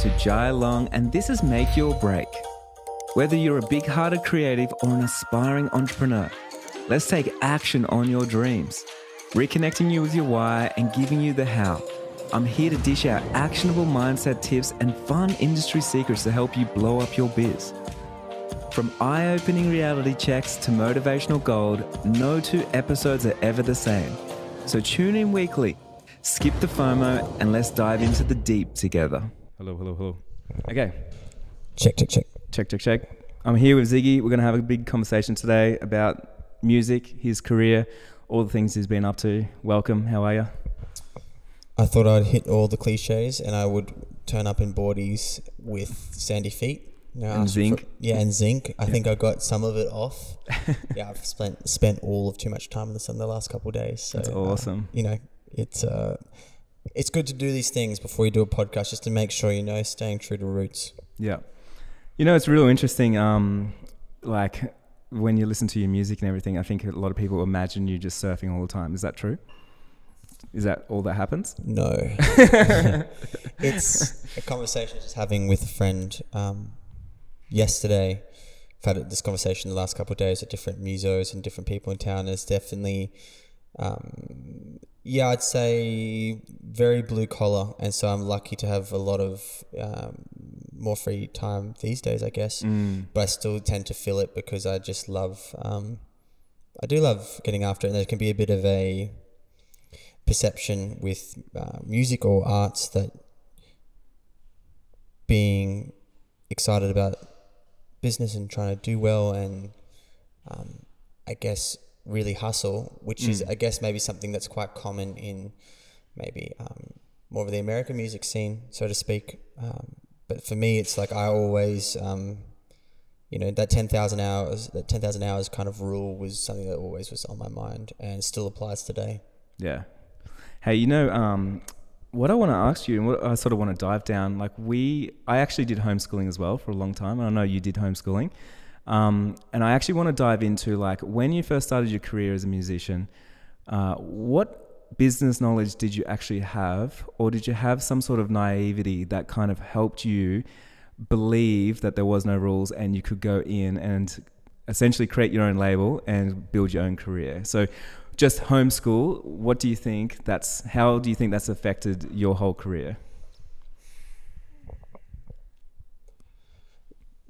to Jai Long, and this is Make Your Break. Whether you're a big hearted creative or an aspiring entrepreneur, let's take action on your dreams, reconnecting you with your why and giving you the how. I'm here to dish out actionable mindset tips and fun industry secrets to help you blow up your biz. From eye opening reality checks to motivational gold, no two episodes are ever the same. So tune in weekly, skip the FOMO, and let's dive into the deep together. Hello, hello, hello. Okay, Check, check, check. check, check, check. I'm here with Ziggy. We're going to have a big conversation today about music, his career, all the things he's been up to. Welcome. How are you? I thought I'd hit all the cliches and I would turn up in boardies with sandy feet. And ask for- zinc. yeah, and zinc. I think I got some of it off. yeah, I've spent spent all of too much time in the sun the last couple of days. So, That's uh, awesome. you know, it's uh, it's good to do these things before you do a podcast, just to make sure you know staying true to roots. Yeah. You know, it's real interesting. Um, like when you listen to your music and everything, I think a lot of people imagine you just surfing all the time. Is that true? Is that all that happens? No, it's a conversation I was just having with a friend um, yesterday. I've had this conversation the last couple of days with different musos and different people in town. It's definitely, um, yeah, I'd say very blue collar, and so I'm lucky to have a lot of um, more free time these days, I guess. But I still tend to feel it because I just love. Um, I do love getting after it, and there can be a bit of a perception with uh, music or arts that being excited about business and trying to do well and um, I guess really hustle, which is I guess maybe something that's quite common in maybe um, more of the American music scene, so to speak. Um, but for me, it's like I always, um, you know, that ten thousand hours, that ten thousand hours kind of rule was something that always was on my mind and still applies today. Yeah. Hey, you know, um, what I want to ask you and what I sort of want to dive down, like we, I actually did homeschooling as well for a long time. and I know you did homeschooling. Um, and I actually want to dive into like when you first started your career as a musician, uh, what business knowledge did you actually have, or did you have some sort of naivety that kind of helped you believe that there was no rules and you could go in and essentially create your own label and build your own career? So, just homeschool. What do you think? That's how do you think that's affected your whole career?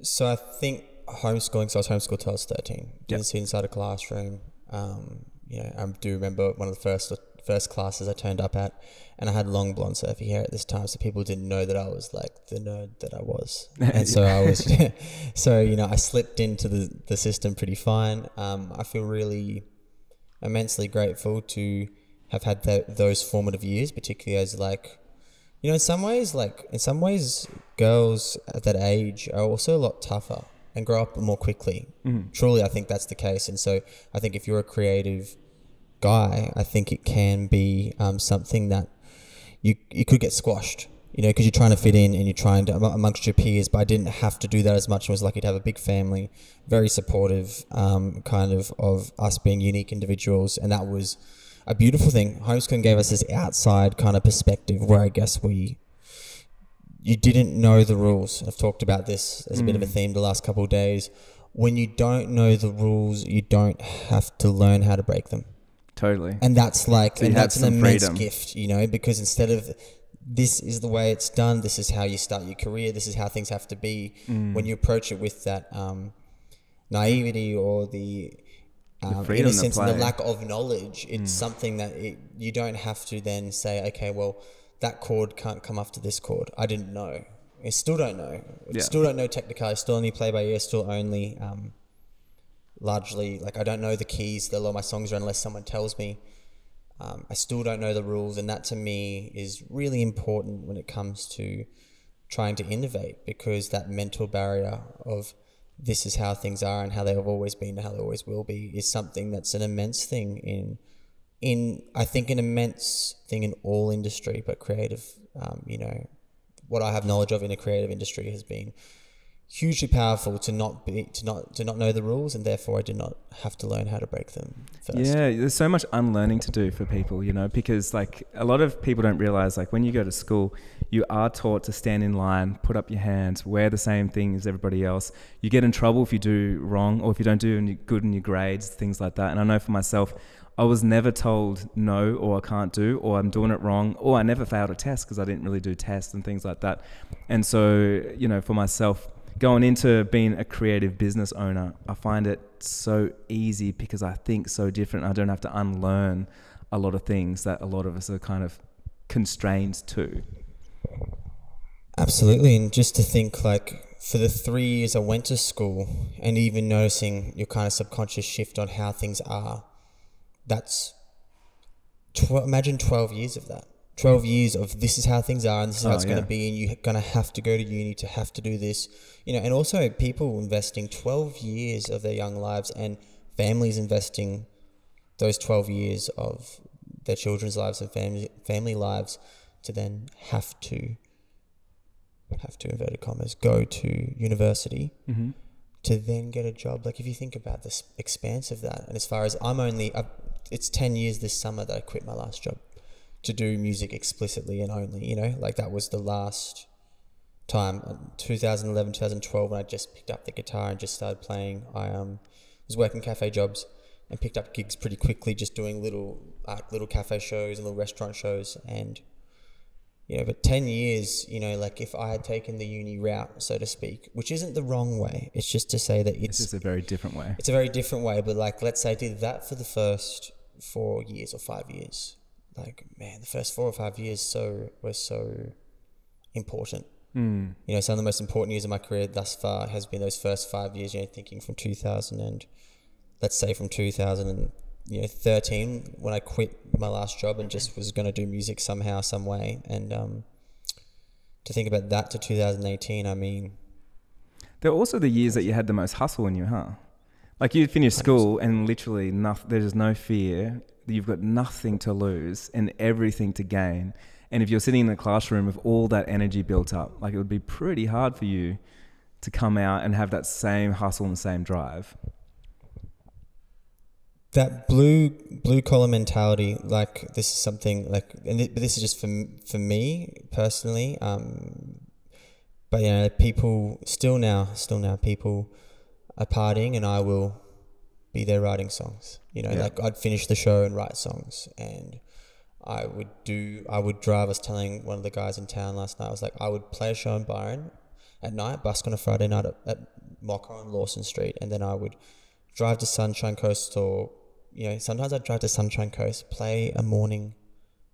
So I think homeschooling. So I was homeschooled till I was thirteen. Didn't Yep. sit inside a classroom. Um, you know, I do remember one of the first first classes I turned up at, and I had long blonde surfy hair at this time, so people didn't know that I was like the nerd that I was. And so I was, so you know, I slipped into the the system pretty fine. Um, I feel really immensely grateful to have had tho- those formative years, particularly as like you know, in some ways, like in some ways, girls at that age are also a lot tougher and grow up more quickly. Truly, I think that's the case. And so, I think if you're a creative guy, I think it can be um, something that you you could get squashed. You know, because you're trying to fit in and you're trying to amongst your peers. But I didn't have to do that as much. I was lucky to have a big family, very supportive, um, kind of of us being unique individuals, and that was a beautiful thing. Homeschooling gave us this outside kind of perspective where I guess we you didn't know the rules. I've talked about this as a bit of a theme the last couple of days. When you don't know the rules, you don't have to learn how to break them. Totally. And that's like So and that's an immense freedom. gift, you know, because instead of this is the way it's done, this is how you start your career, this is how things have to be. Mm. When you approach it with that um, naivety or the um, innocence and the. Mm. lack of knowledge, it's something that it, you don't have to then say, okay, well, that chord can't come after this chord. I didn't know. I still don't know. Yeah. Still don't know technicality. Still only play by ear. Still only um, largely like I don't know the keys that a lot of my songs are unless someone tells me. Um, I still don't know the rules, and that to me is really important when it comes to trying to innovate because that mental barrier of this is how things are and how they have always been and how they always will be is something that's an immense thing in in I think an immense thing in all industry, but creative. Um, you know, what I have knowledge of in the creative industry has been hugely powerful to not be to not to not know the rules and therefore I did not have to learn how to break them first. Yeah, there's so much unlearning to do for people, you know, because like a lot of people don't realize like when you go to school, you are taught to stand in line, put up your hands, wear the same thing as everybody else. You get in trouble if you do wrong or if you don't do any good in your grades, things like that. And I know for myself, I was never told no or I can't do or I'm doing it wrong or I never failed a test because I didn't really do tests and things like that. And so, you know, for myself, going into being a creative business owner, I find it so easy because I think so different. I don't have to unlearn a lot of things that a lot of us are kind of constrained to. Absolutely. And just to think like for the three years I went to school and even noticing your kind of subconscious shift on how things are, that's tw- imagine 12 years of that. 12 years of this is how things are and this is how Oh, it's going to be and you're going to have to go to uni to have to do this you know and also people investing 12 years of their young lives and families investing those 12 years of their children's lives and family family lives to then have to have to inverted commas go to university Mm-hmm. to then get a job. Like if you think about this expanse of that, and as far as I'm only, i it's ten years this summer that I quit my last job to do music explicitly and only. You know, like that was the last time, uh, 2011, 2012, when I just picked up the guitar and just started playing. I um was working cafe jobs and picked up gigs pretty quickly, just doing little uh, little cafe shows and little restaurant shows and you know, but 10 years, you know, like if I had taken the uni route, so to speak, which isn't the wrong way, it's just to say that It's it's, just a very different way. it's a very different way. But like, let's say I did that for the first four years or five years. Like, man, the first four or five years so were so important. Mm. You know, some of the most important years of my career thus far has been those first five years, you know, thinking from 2000 and let's say from 2000 and, you know, 13 when I quit my last job and just was going to do music somehow, some way. And um, to think about that to 2018, I mean, They're also the years that you had the most hustle in you, huh? Like you finish school and literally nothing, there's no fear. You've got nothing to lose and everything to gain. And if you're sitting in the classroom with all that energy built up, like it would be pretty hard for you to come out and have that same hustle and same drive. that blue blue collar mentality like this is something like and th- but this is just for for me personally um but you know people still now still now people are partying and I will be there writing songs you know Yeah. like I'd finish the show and write songs and I would do I would drive I was telling one of the guys in town last night I was like I would play a show in Byron at night busk on a Friday night at, at Mocker on Lawson Street and then I would drive to Sunshine Coast or you know sometimes I'd drive to Sunshine Coast play a morning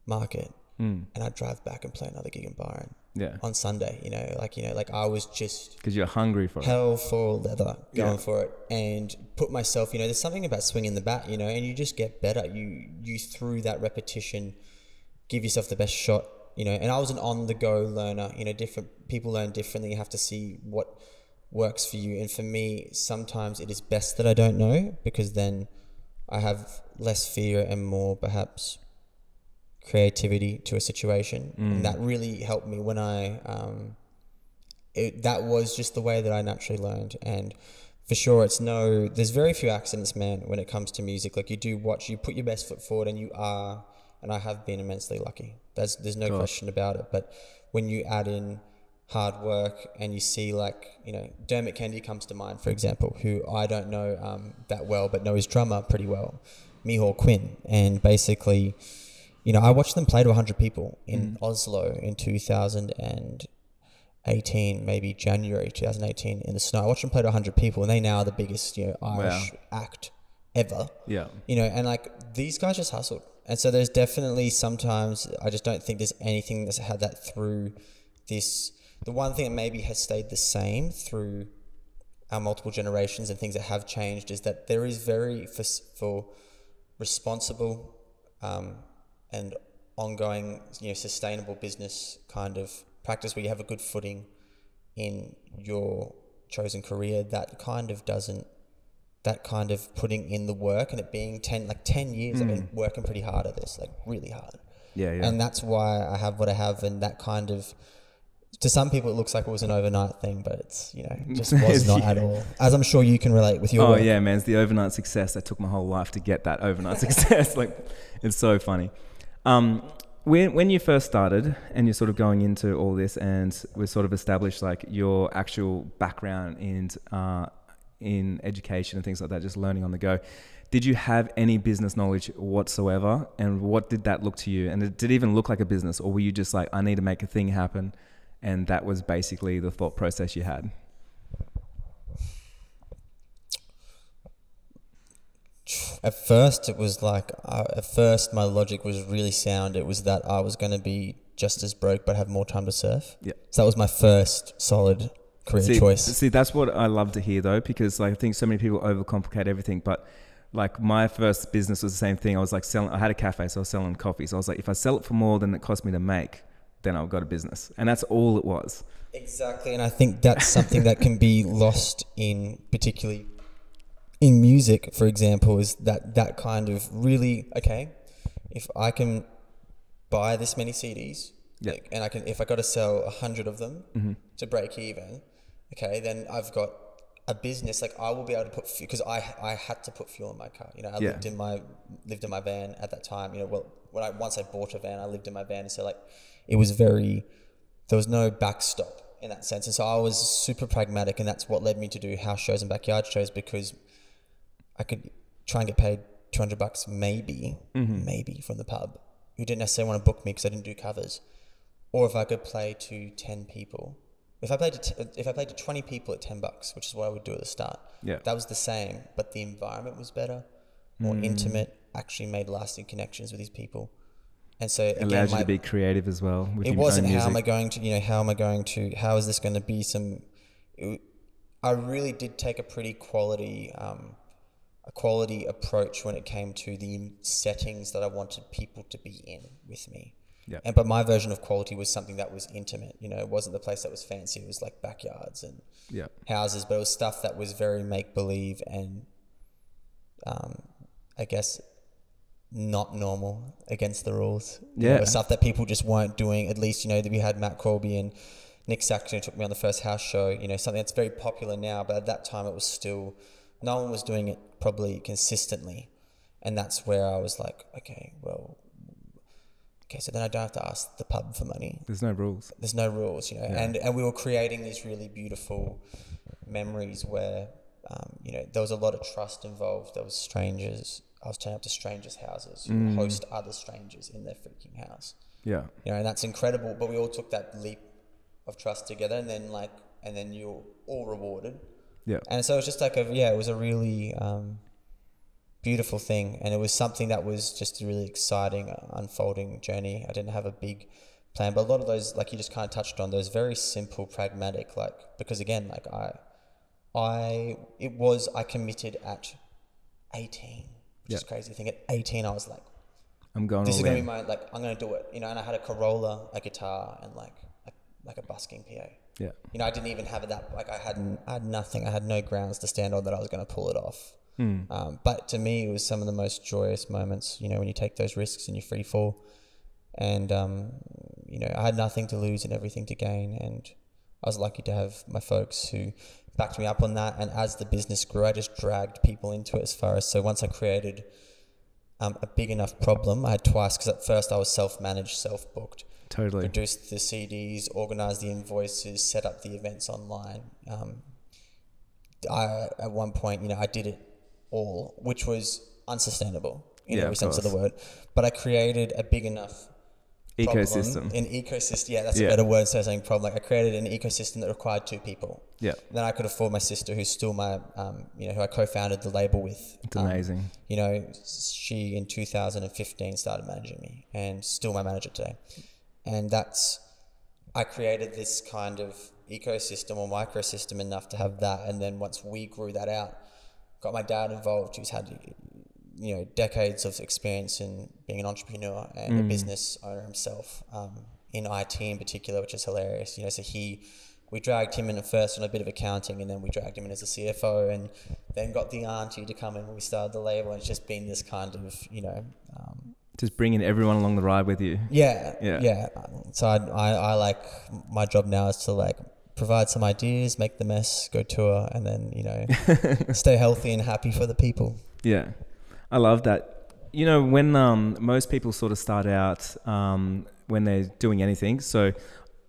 market Mm. and I'd drive back and play another gig in Byron Yeah. on Sunday you know like you know like I was just Because you're hungry for it. hell for leather going Yeah. for it and put myself you know there's something about swinging the bat you know and you just get better you you through that repetition give yourself the best shot you know and I was an on the go learner you know different people learn differently you have to see what works for you and for me sometimes it is best that I don't know because then I have less fear and more perhaps creativity to a situation and that really helped me when I um, it, that was just the way that I naturally learned. And for sure, it's no, there's very few accidents, man, when it comes to music. Like you do watch, you put your best foot forward, and you are, and I have been immensely lucky. There's, there's no question about it. But when you add in hard work and you see, like, you know, Dermot Kennedy comes to mind, for example, who I don't know um, that well, but know his drummer pretty well, Mihal Quinn. And basically, you know, I watched them play to 100 people in Oslo in 2018, maybe January 2018 in the snow. I watched them play to 100 people, and they now are the biggest, you know, Irish act ever. Yeah. You know, and like these guys just hustled. And so there's definitely sometimes I just don't think there's anything that's had that through this. The one thing that maybe has stayed the same through our multiple generations and things that have changed is that there is very for, for responsible um, and ongoing, you know, sustainable business kind of practice where you have a good footing in your chosen career. That kind of doesn't. That kind of putting in the work and it being ten like ten years. I've been hmm. working pretty hard at this, like really hard Yeah. Yeah. and that's why I have what I have, and that kind of to some people it looks like it was an overnight thing, but it's you know just was not at all. As I'm sure you can relate with your. Oh work. yeah, man! It's the overnight success that took my whole life to get that overnight success. Like, it's so funny. Um, when when you first started and you're sort of going into all this, and we're sort of established like your actual background in uh, in education and things like that, just learning on the go. Did you have any business knowledge whatsoever? And what did that look to you? And did it even look like a business, or were you just like, I need to make a thing happen? and that was basically the thought process you had. At first, it was like uh, at first my logic was really sound. It was that I was going to be just as broke but have more time to surf. Yeah. So that was my first solid career see, choice. See, that's what I love to hear though, because like, I think so many people overcomplicate everything. But like my first business was the same thing. I was like selling. I had a cafe, so I was selling coffee. So I was like, if I sell it for more than it cost me to make, then I've got a business. And that's all it was. Exactly. And I think that's something that can be lost in particularly in music, for example, is that that kind of really okay, if I can buy this many CDs, Yeah. like, and I can if I got to sell a hundred of them Mm-hmm. to break even, okay, then I've got a business. Like I will be able to put because I I had to put fuel in my car. You know, I Yeah. lived in my lived in my van at that time. You know, well when I once I bought a van, I lived in my van, so like it was very there was no backstop in that sense. And so I was super pragmatic, and that's what led me to do house shows and backyard shows because I could try and get paid 200 bucks maybe, maybe from the pub who didn't necessarily want to book me because I didn't do covers. Or if I could play to 10 people. If I played to t- if I played to 20 people at 10 bucks, which is what I would do at the start. Yeah. That was the same, but the environment was better, more intimate, actually made lasting connections with these people. And so It again, allows you to be creative as well. With it wasn't how am I going to you know how am I going to how is this going to be some it, I really did take a pretty quality um, a quality approach when it came to the settings that I wanted people to be in with me. Yeah. And but my version of quality was something that was intimate. You know, it wasn't the place that was fancy. It was like backyards and Yeah. houses, but it was stuff that was very make believe and, um, I guess, not normal against the rules. You know, Yeah. stuff that people just weren't doing. At least you know that we had Matt Colby and Nick Saxon who took me on the first house show. You know, something that's very popular now, but at that time it was still no one was doing it probably consistently, and that's where I was like, okay, well. Okay, so then I don't have to ask the pub for money There's no rules. there's no rules, you know, Yeah. and and we were creating these really beautiful memories where, um, you know, there was a lot of trust involved. There was strangers. I was turning up to strangers' houses, would host other strangers in their freaking house, Yeah. you know, and that's incredible. But we all took that leap of trust together, and then like, and then you're all rewarded, Yeah. and so it was just like a yeah, it was a really um, beautiful thing, and it was something that was just a really exciting uh, unfolding journey. I didn't have a big plan, but a lot of those, like you just kind of touched on, those very simple, pragmatic, like because again, like I, I it was I committed at eighteen, which is crazy thing. At eighteen, I was like, I'm going this is gonna be my like I'm gonna do it, you know. And I had a Corolla, a guitar, and like a, like a busking PA. Yeah. You know, I didn't even have that. Like, I hadn't, I had nothing. I had no grounds to stand on that I was going to pull it off. Hmm. Um, but to me, it was some of the most joyous moments. You know, when you take those risks and you free fall, and um, you know, I had nothing to lose and everything to gain, and I was lucky to have my folks who backed me up on that. And as the business grew, I just dragged people into it as far as so once I created um, a big enough problem, I had twice because at first I was self-managed, self-booked Totally. produced the CDs, organized the invoices, set up the events online. Um, I at one point, you know, I did it all, which was unsustainable in Yeah, every of sense of the word. But I created a big enough problem- Ecosystem. an ecosystem. Yeah, that's Yeah. a better word. So saying problem. Like I created an ecosystem that required two people. Yeah. Then I could afford my sister, who's still my, um, you know, who I co-founded the label with. It's Um, amazing. you know, she in 2015 started managing me and still my manager today. And that's, I created this kind of ecosystem or microsystem enough to have that. And then once we grew that out, got my dad involved, who's had, you know, decades of experience in being an entrepreneur and a business owner himself, um, in IT in particular, which is hilarious. You know, so he, we dragged him in at first on a bit of accounting and then we dragged him in as a CFO and then got the auntie to come in when we started the label and it's just been this kind of, you know, um, Just bringing everyone along the ride with you. Yeah, Yeah. yeah, So I, I, I like my job now is to like provide some ideas, make the mess, go tour, and then you know stay healthy and happy for the people. Yeah, I love that. You know, when um, most people sort of start out um, when they're doing anything, so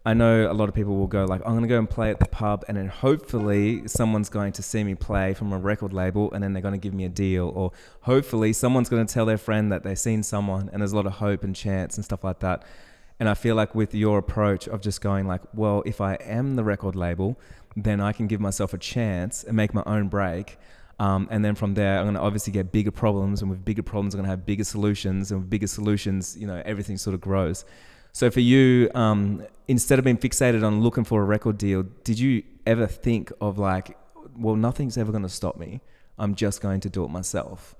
I know a lot of people will go like, I'm going to go and play at the pub, and then hopefully someone's going to see me play from a record label, and then they're going to give me a deal, or hopefully someone's going to tell their friend that they've seen someone, and there's a lot of hope and chance and stuff like that. And I feel like with your approach of just going like, well, if I am the record label, then I can give myself a chance and make my own break. Um, and then from there, I'm going to obviously get bigger problems, and with bigger problems, I'm going to have bigger solutions, and with bigger solutions, you know, everything sort of grows. So for you, um, instead of being fixated on looking for a record deal, did you ever think of like, well, nothing's ever going to stop me. I'm just going to do it myself.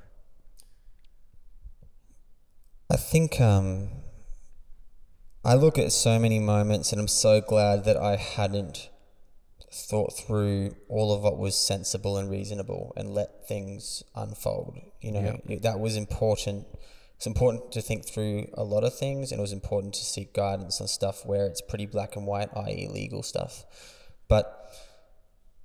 I think um, I look at so many moments, and I'm so glad that I hadn't thought through all of what was sensible and reasonable and let things unfold. You know, that was important. It's important to think through a lot of things, and it was important to seek guidance on stuff where it's pretty black and white, i.e., legal stuff. But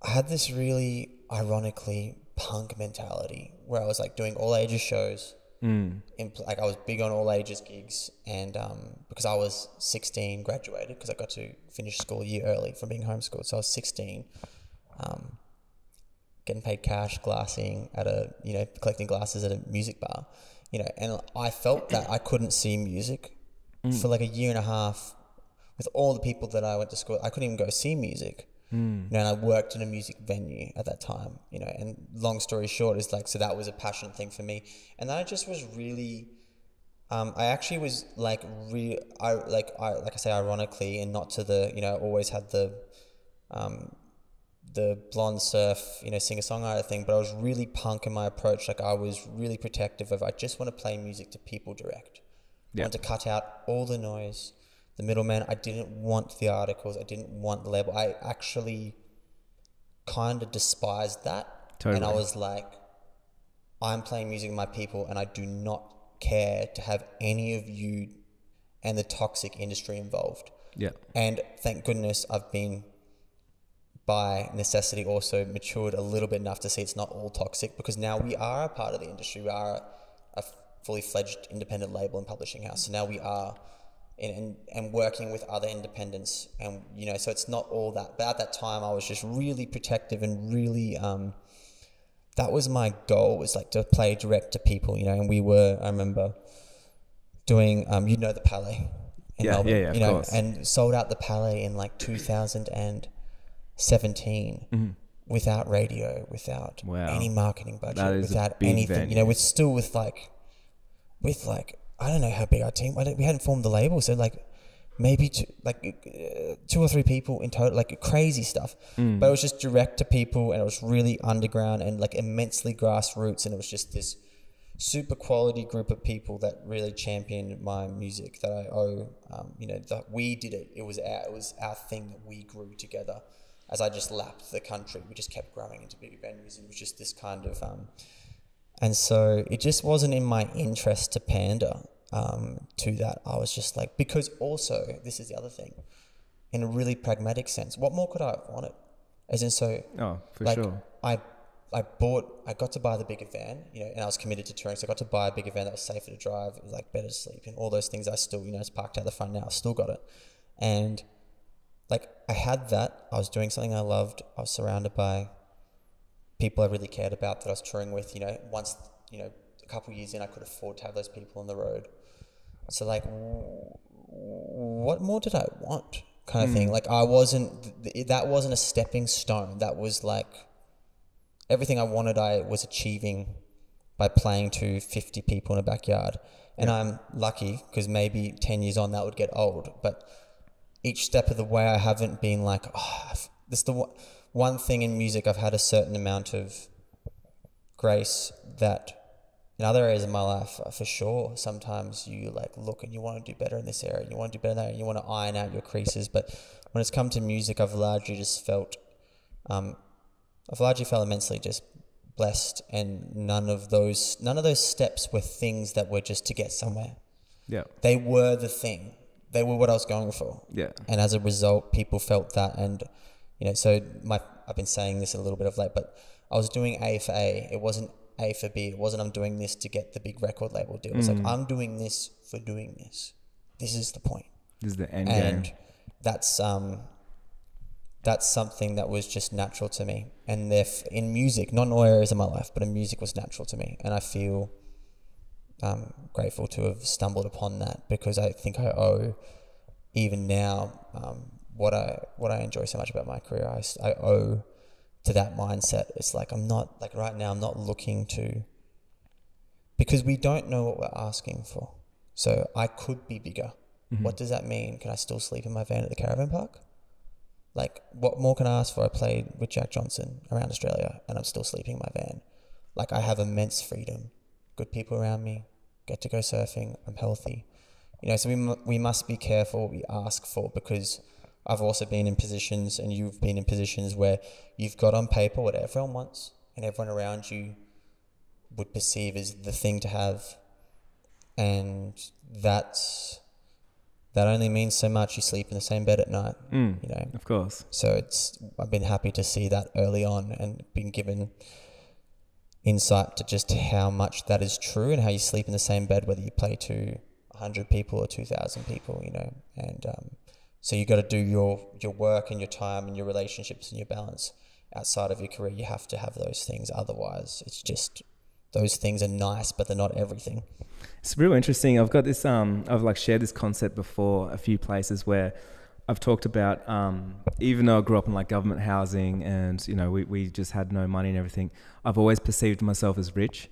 I had this really ironically punk mentality where I was like doing all ages shows. Mm. In, like I was big on all ages gigs, and um, because I was 16, graduated because I got to finish school a year early from being homeschooled. So I was 16, um, getting paid cash, glassing at a you know collecting glasses at a music bar, you know, and I felt that I couldn't see music for like a year and a half with all the people that I went to school. I couldn't even go see music. Mm. You know, and I worked in a music venue at that time, you know, and long story short is like, so that was a passionate thing for me. And then I just was really, um, I actually was like, re, I, like, I, like I say, ironically, and not to the, you know, always had the, um, the blonde surf, you know, singer songwriter thing, but I was really punk in my approach. Like I was really protective of, I just want to play music to people direct. Yeah. I want to cut out all the noise the middleman. I didn't want the articles. I didn't want the label. I actually kind of despised that. Totally. And I was like, I'm playing music with my people, and I do not care to have any of you and the toxic industry involved. Yeah. And thank goodness I've been, by necessity, also matured a little bit enough to see it's not all toxic because now we are a part of the industry. We are a fully fledged independent label and publishing house. So now we are and, and working with other independents and you know so it's not all that but at that time i was just really protective and really um, that was my goal was like to play direct to people you know and we were i remember doing um, you know the palais in Yeah, Melbourne, yeah, yeah, you know course. and sold out the palais in like 2017 without radio without Mm-hmm. Wow. any marketing budget That is a without anything you know we're still with like with like I don't know how big our team. We hadn't formed the label, so like maybe two, like uh, two or three people in total, like crazy stuff. Mm. But it was just direct to people, and it was really underground and like immensely grassroots, and it was just this super quality group of people that really championed my music that I owe. Um, you know, that we did it. It was our it was our thing that we grew together. As I just lapped the country, we just kept growing into bigger venues. It was just this kind of um, and so it just wasn't in my interest to pander um, to that. I was just like, because also, this is the other thing, in a really pragmatic sense, what more could I have wanted? As in, so, Oh, for like, sure. I, I bought, I got to buy the bigger van, you know, and I was committed to touring, so I got to buy a bigger van that was safer to drive, like better to sleep and all those things. I still, you know, it's parked out the front now, I still got it. And like, I had that, I was doing something I loved, I was surrounded by people I really cared about that I was touring with. You know, once you know a couple years in, I could afford to have those people on the road. So like, what more did I want? Kind of thing. Hmm. Like I wasn't. That wasn't a stepping stone. That was like everything I wanted. I was achieving by playing to fifty people in a backyard, and I'm lucky because maybe ten years on that would get old, but each step of the way, I haven't been like, oh, this is the one- one thing in music I've had a certain amount of grace that in other areas of my life, uh, for sure, sometimes you like look and you want to do better in this area, and you want to do better in that, and you want to iron out your creases. But when it's come to music, I've largely just felt, um, I've largely felt immensely just blessed, and none of those, none of those steps were things that were just to get somewhere. Yeah. They were the thing. They were what I was going for. Yeah. And as a result, people felt that. And, you know, so my, I've been saying this a little bit of late, but I was doing A for A. It wasn't A for B. It wasn't I'm doing this to get the big record label deal. It's Mm. like I'm doing this for doing this. This is the point. This is the end And game. that's um that's something that was just natural to me. And if in music, not in all areas of my life, but in music was natural to me. And I feel um, grateful to have stumbled upon that because I think I owe, even now, um, what I what I enjoy so much about my career. I owe to that mindset. It's like I'm not like right now. I'm not looking to because we don't know what we're asking for. So I could be bigger. What does that mean? Can I still sleep in my van at the caravan park? Like, what more can I ask for? I played with Jack Johnson around Australia and I'm still sleeping in my van. Like, I have immense freedom, good people around me, get to go surfing, I'm healthy. You know, so we, we must be careful what we ask for because I've also been in positions and you've been in positions where you've got on paper what everyone wants and everyone around you would perceive as the thing to have. And that's that only means so much. You sleep in the same bed at night, Mm, you know. of course. So it's I've been happy to see that early on and been given insight to just how much that is true and how you sleep in the same bed whether you play to 100 people or 2,000 people, you know. And um, so you got to do your your work and your time and your relationships and your balance outside of your career. You have to have those things. Otherwise, it's just those things are nice, but they're not everything. It's real interesting. I've got this. Um, I've like shared this concept before a few places where I've talked about. Um, even though I grew up in like government housing and you know we we just had no money and everything, I've always perceived myself as rich,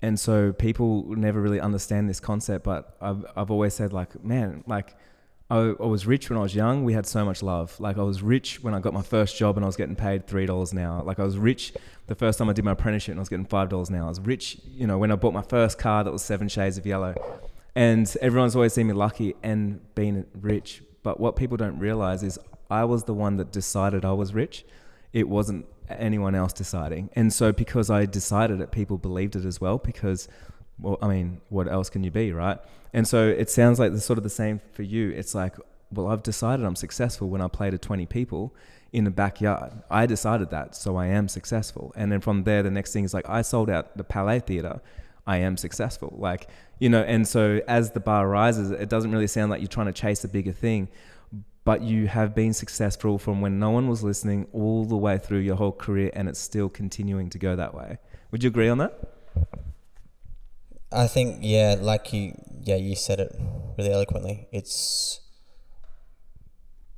and so people never really understand this concept. But I've I've always said like, man, like. I, I was rich when I was young. We had so much love. Like I was rich when I got my first job and I was getting paid three dollars an hour. Like I was rich the first time I did my apprenticeship and I was getting five dollars an hour. I was rich, you know, when I bought my first car that was seven shades of yellow. And everyone's always seen me lucky and being rich. But what people don't realize is I was the one that decided I was rich. It wasn't anyone else deciding. And so because I decided it, people believed it as well because well, I mean, what else can you be, right? And so it sounds like the sort of the same for you. It's like, well, I've decided I'm successful when I play to 20 people in the backyard. I decided that, so I am successful. And then from there, the next thing is like, I sold out the Palais Theatre. I am successful. Like, you know, and so as the bar rises, it doesn't really sound like you're trying to chase a bigger thing, but you have been successful from when no one was listening all the way through your whole career, and it's still continuing to go that way. Would you agree on that? I think yeah, like you yeah, you said it really eloquently. It's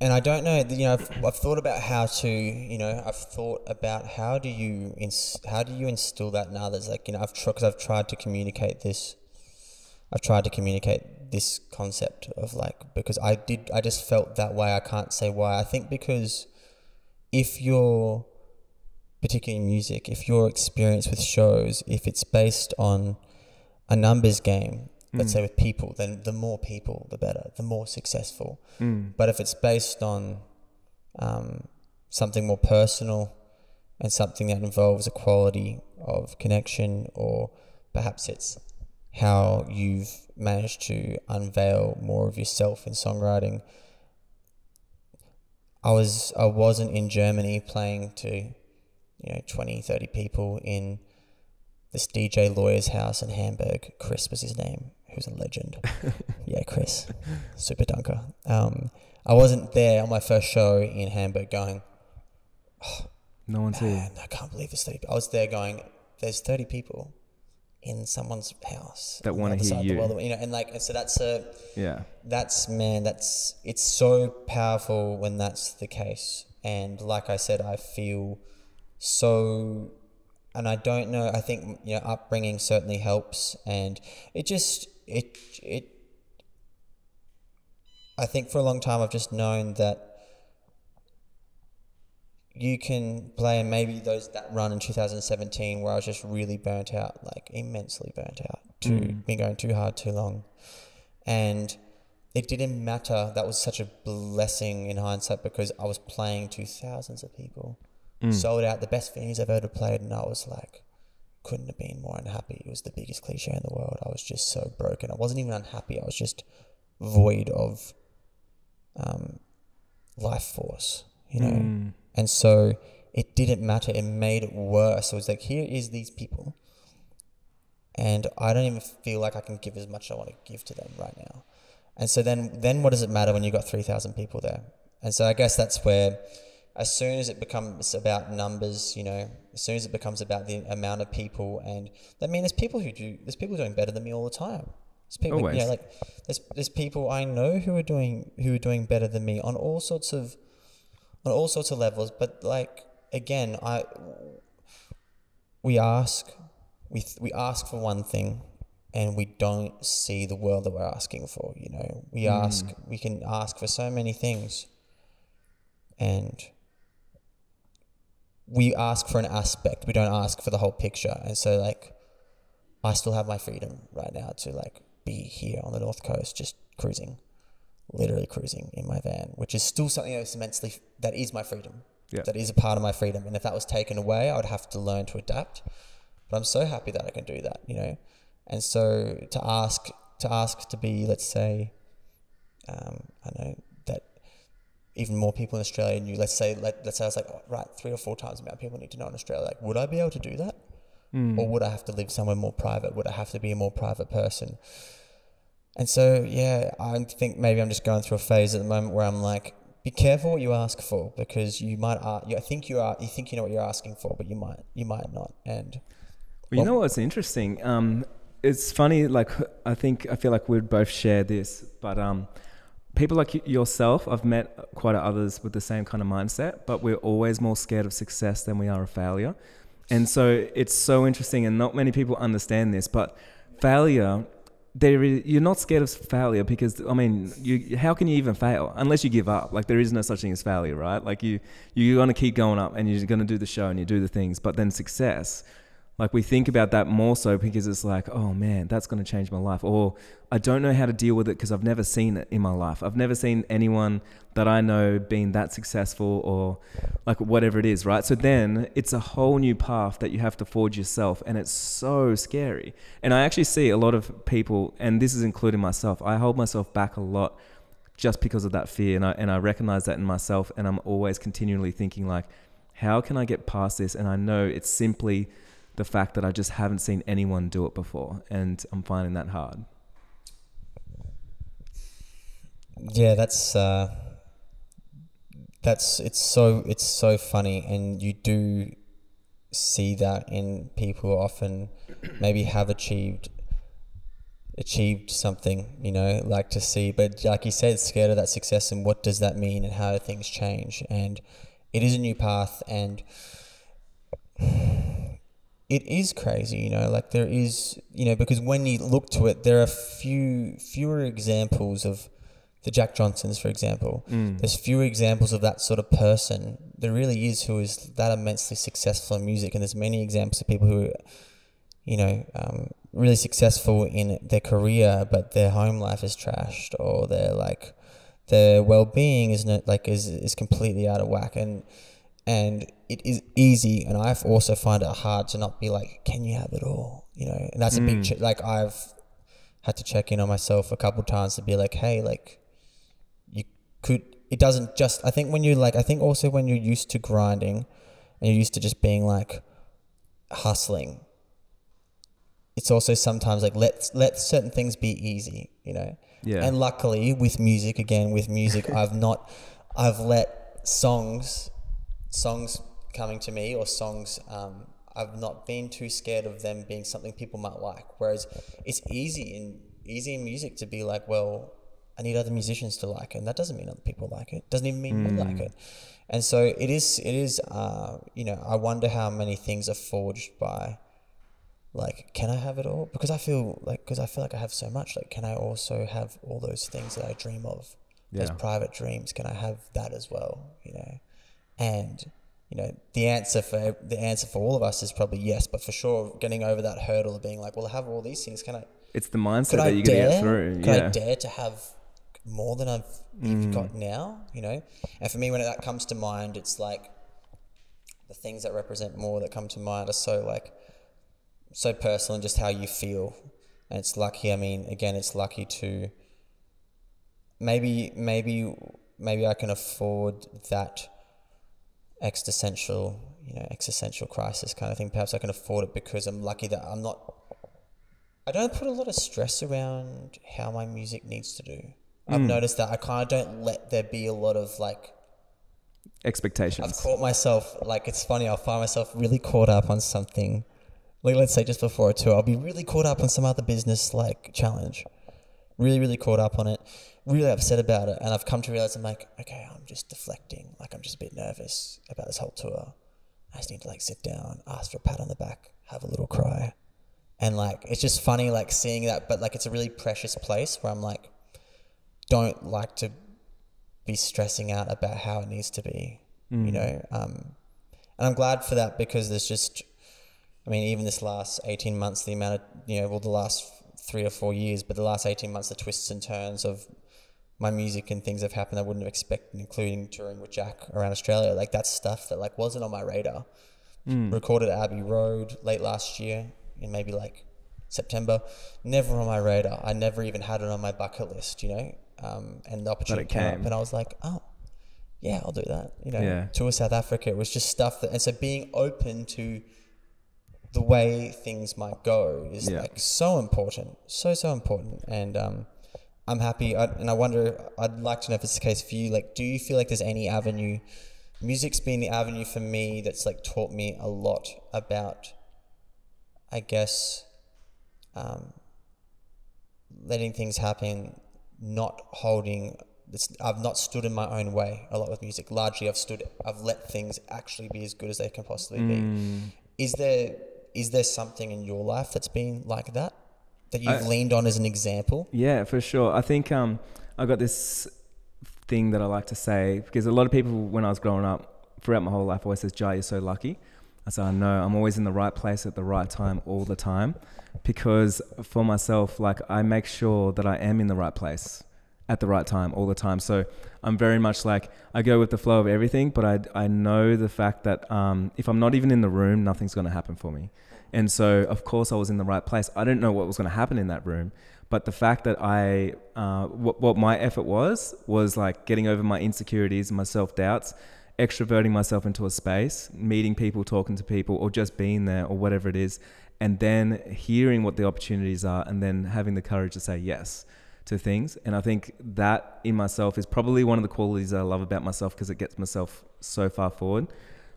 and I don't know, you know, I've, I've thought about how to, you know, I've thought about how do you ins- how do you instill that in others? Like, you know, I've because I've tried to communicate this. I've tried to communicate this concept of like because I did I just felt that way. I can't say why. I think because if you're particularly music, if your experience with shows, if it's based on a numbers game, let's say with people, then the more people, the better, the more successful. But if it's based on um, something more personal and something that involves a quality of connection, or perhaps it's how you've managed to unveil more of yourself in songwriting. I was I wasn't in Germany playing to you know 20 30 people in this DJ lawyer's house in Hamburg. Chris was his name, who's a legend. yeah, Chris, super dunker. Um, I wasn't there on my first show in Hamburg going, No one's here. man, I can't believe there's 30. I was there going, there's 30 people in someone's house That wanna other hear side of the you. world, you know, and like, and so that's a, Yeah. that's man that's it's so powerful when that's the case and like i said i feel so and i don't know i think you know upbringing certainly helps and it just it it i think for a long time i've just known that you can play and maybe those that run in 2017 where i was just really burnt out like immensely burnt out too hmm. been going too hard too long and it didn't matter. That was such a blessing in hindsight because I was playing to thousands of people, sold out the best venues I've ever played, and I was like, couldn't have been more unhappy. It was the biggest cliche in the world. I was just so broken. I wasn't even unhappy. I was just void of um, life force, you know. Mm. And so it didn't matter. It made it worse. So it's like here is these people, and I don't even feel like I can give as much as I want to give to them right now. And so then, then what does it matter when you've got three thousand people there? And so I guess that's where, as soon as it becomes about numbers, you know, as soon as it becomes about the amount of people, and I mean, there's people who do, there's people doing better than me all the time. There's people, you know, like there's there's people I know who are doing who are doing better than me on all sorts of, on all sorts of levels. But like again, I we ask, we th- we ask for one thing, and we don't see the world that we're asking for. You know, we hmm. ask, we can ask for so many things, and we ask for an aspect. We don't ask for the whole picture. And so, like, I still have my freedom right now to like be here on the north coast, just cruising, literally cruising in my van, which is still something that's immensely that is my freedom. Yeah. That is a part of my freedom. And if that was taken away, I would have to learn to adapt. But I'm so happy that I can do that, you know. And so to ask to ask to be, let's say, um, I know even more people in Australia knew. Let's say, let, let's say I was like, oh, right, three or four times the amount of people need to know in Australia. Like, would I be able to do that, or would I have to live somewhere more private? Would I have to be a more private person? And so, yeah, I think maybe I'm just going through a phase at the moment where I'm like, be careful what you ask for because you might, uh, you, I think you are, you think you know what you're asking for, but you might, you might not. And Well, you know what's interesting? Um, it's funny. Like I think I feel like we'd both share this, but um, people like yourself, I've met quite others with the same kind of mindset, but we're always more scared of success than we are of failure. And so it's so interesting, and not many people understand this. But failure, there is, you're not scared of failure because I mean, you how can you even fail unless you give up? Like there is no such thing as failure, right? Like you you're gonna keep going up, and you're gonna do the show and you do the things. But then success, like we think about that more so because it's like, oh man, that's going to change my life. Or I don't know how to deal with it because I've never seen it in my life. I've never seen anyone that I know being that successful or like whatever it is, right? So then it's a whole new path that you have to forge yourself. And it's so scary. And I actually see a lot of people, and this is including myself, I hold myself back a lot just because of that fear. And I, and I recognize that in myself. And I'm always continually thinking, like, how can I get past this? And I know it's simply the fact that I just haven't seen anyone do it before, and I'm finding that hard. Yeah, that's uh, that's it's so it's so funny, and you do see that in people who often maybe have achieved achieved something, you know, like to see, but like you said, scared of that success and what does that mean and how do things change, and it is a new path, and it is crazy, you know, like there is, you know, because when you look to it, there are few fewer examples of the Jack Johnsons, for example. There's fewer examples of that sort of person. There really is who is that immensely successful in music, and there's many examples of people who, you know, um, really successful in their career, but their home life is trashed, or their like their well-being is not like is is completely out of whack, and and it is easy, and I also find it hard to not be like, can you have it all, you know? And that's a big mm. ch- like I've had to check in on myself a couple times to be like, hey, like you could it doesn't just I think when you like I think also when you're used to grinding and you're used to just being like hustling it's also sometimes like let let certain things be easy you know Yeah. and luckily with music again with music I've not I've let songs songs coming to me or songs um, I've not been too scared of them being something people might like. Whereas it's easy in easy in music to be like well I need other musicians to like it. And that doesn't mean other people like it. Doesn't even mean we like it. And so it is it is uh, you know I wonder how many things are forged by like can I have it all? Because I feel like because I feel like I have so much. Like can I also have all those things that I dream of? Those private dreams. Can I have that as well? You know and you know the answer for the answer for all of us is probably yes but for sure getting over that hurdle of being like well I have all these things can I It's the mindset that I you're gonna dare get through. could yeah. I dare to have more than I've Mm. got now you know and for me when that comes to mind it's like the things that represent more that come to mind are so like so personal and just how you feel. And it's lucky. I mean, again, it's lucky to maybe maybe maybe I can afford that existential you know existential crisis kind of thing. Perhaps I can afford it because I'm lucky that I'm not. I don't put a lot of stress around how my music needs to do. I've hmm. noticed that I kind of don't let there be a lot of like Expectations. I've caught myself like it's funny. I'll find myself really caught up on something. Like let's say just before a tour, I'll be really caught up on some other business like challenge. Really, really caught up on it. Really upset about it, and I've come to realize I'm like, okay, I'm just deflecting. Like I'm just a bit nervous about this whole tour. I just need to like sit down, ask for a pat on the back, have a little cry, and like it's just funny like seeing that. But like it's a really precious place where I'm like, don't like to be stressing out about how it needs to be, you know. Um, and I'm glad for that because there's just, I mean, even this last 18 months, the amount of, you know, well, the last three or four years, but the last 18 months, the twists and turns of my music and things have happened I wouldn't have expected, including touring with Jack around Australia. Like that's stuff that like wasn't on my radar. Recorded at Abbey Road late last year in maybe like September. Never on my radar. I never even had it on my bucket list, you know. Um, and the opportunity came. came. up, and I was like, oh, yeah, I'll do that. You know, Yeah. tour South Africa. It was just stuff that, and so being open to the way things might go is Yeah. like so important, so so important. And um, I'm happy, I, and I wonder. I'd like to know if it's the case for you. Like, do you feel like there's any avenue? Music's been the avenue for me that's like taught me a lot about, I guess, um, letting things happen, not holding. It's, I've not stood in my own way a lot with music. Largely, I've stood. I've let things actually be as good as they can possibly be. Is there is there something in your life that's been like that that you've I- leaned on as an example? Yeah, for sure. I think um, I got this thing that I like to say because a lot of people, when I was growing up, throughout my whole life, always says, "Jai, you're so lucky." I said, "I know. I'm always in the right place at the right time all the time," because for myself, like I make sure that I am in the right place at the right time all the time. So I'm very much like I go with the flow of everything, but I I know the fact that um, if I'm not even in the room, nothing's going to happen for me. And so, of course, I was in the right place. I didn't know what was going to happen in that room, but the fact that I, uh, what, what my effort was, was like getting over my insecurities my self doubts, extroverting myself into a space, meeting people, talking to people, or just being there, or whatever it is, and then hearing what the opportunities are, and then having the courage to say yes to things. And I think that in myself is probably one of the qualities that I love about myself because it gets myself so far forward.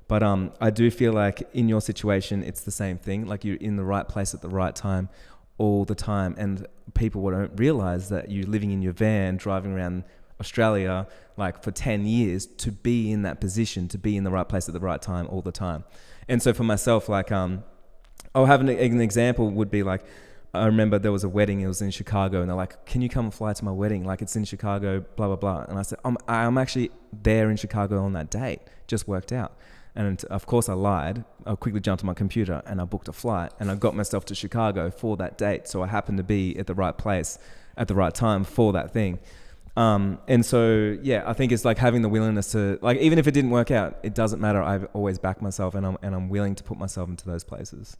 But um, I do feel like in your situation, it's the same thing. Like you're in the right place at the right time all the time. And people don't realize that you're living in your van, driving around Australia like for 10 years to be in that position, to be in the right place at the right time all the time. And so for myself, like, um, I'll have an, an example would be like, I remember there was a wedding. It was in Chicago, and they're like, "Can you come and fly to my wedding? Like it's in Chicago, blah blah blah." And I said, "I'm I'm actually there in Chicago on that date. Just worked out." And of course, I lied. I quickly jumped on my computer and I booked a flight, and I got myself to Chicago for that date. So I happened to be at the right place at the right time for that thing. Um, and so, yeah, I think it's like having the willingness to, like, even if it didn't work out, it doesn't matter. I've always backed myself, and I'm and I'm willing to put myself into those places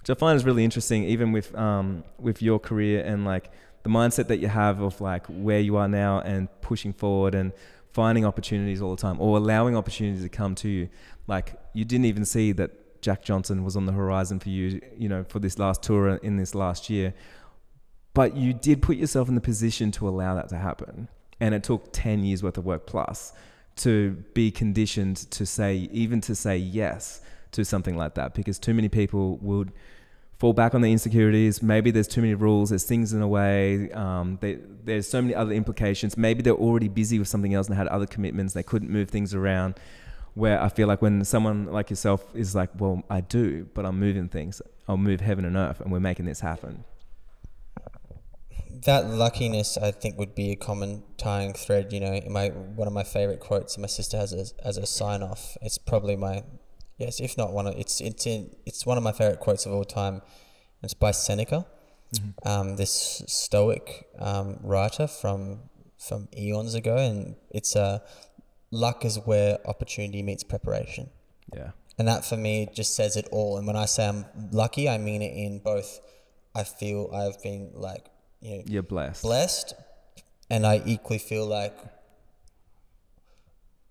which I find is really interesting, even with um, with your career and like the mindset that you have of like where you are now and pushing forward and finding opportunities all the time or allowing opportunities to come to you. Like you didn't even see that Jack Johnson was on the horizon for you, you know, for this last tour in this last year, but you did put yourself in the position to allow that to happen, and it took ten years worth of work plus to be conditioned to say even to say yes to something like that because too many people would fall back on the insecurities. Maybe there's too many rules. There's things in the way. Um, they, there's so many other implications. Maybe they're already busy with something else and had other commitments. They couldn't move things around. Where I feel like when someone like yourself is like, well, I do, but I'm moving things. I'll move heaven and earth, and we're making this happen. That luckiness, I think, would be a common tying thread. You know, my one of my favorite quotes my sister has as, as a sign off. It's probably my yes, if not one of it's it's in it's one of my favorite quotes of all time. It's by Seneca, um, this Stoic um, writer from from eons ago, and it's uh, luck is where opportunity meets preparation. Yeah. And that for me just says it all. And when I say I'm lucky, I mean it in both. I feel I've been like, you know, You're blessed. blessed, and I equally feel like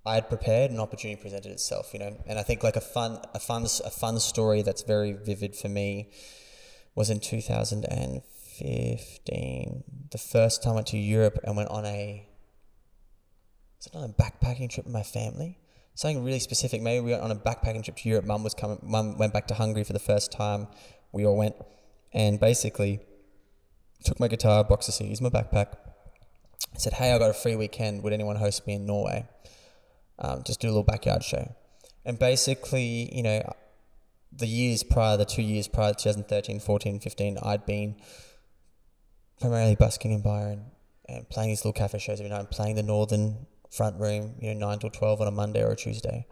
I had prepared, an opportunity presented itself, you know. And I think like a fun, a fun, a fun story that's very vivid for me was in 2015. The first time I went to Europe and went on a, was it on a backpacking trip with my family? Something really specific. Maybe we went on a backpacking trip to Europe. Mum was coming. Mum went back to Hungary for the first time. We all went, and basically took my guitar, box of CDs, my backpack. I said, "Hey, I got a free weekend. Would anyone host me in Norway? Um, just do a little backyard show." And basically, you know, the years prior, the two years prior, 2013, 14, 15, I'd been primarily busking in Byron and playing these little cafe shows every night, and playing the Northern front room, you know, nine till twelve on a Monday or a Tuesday,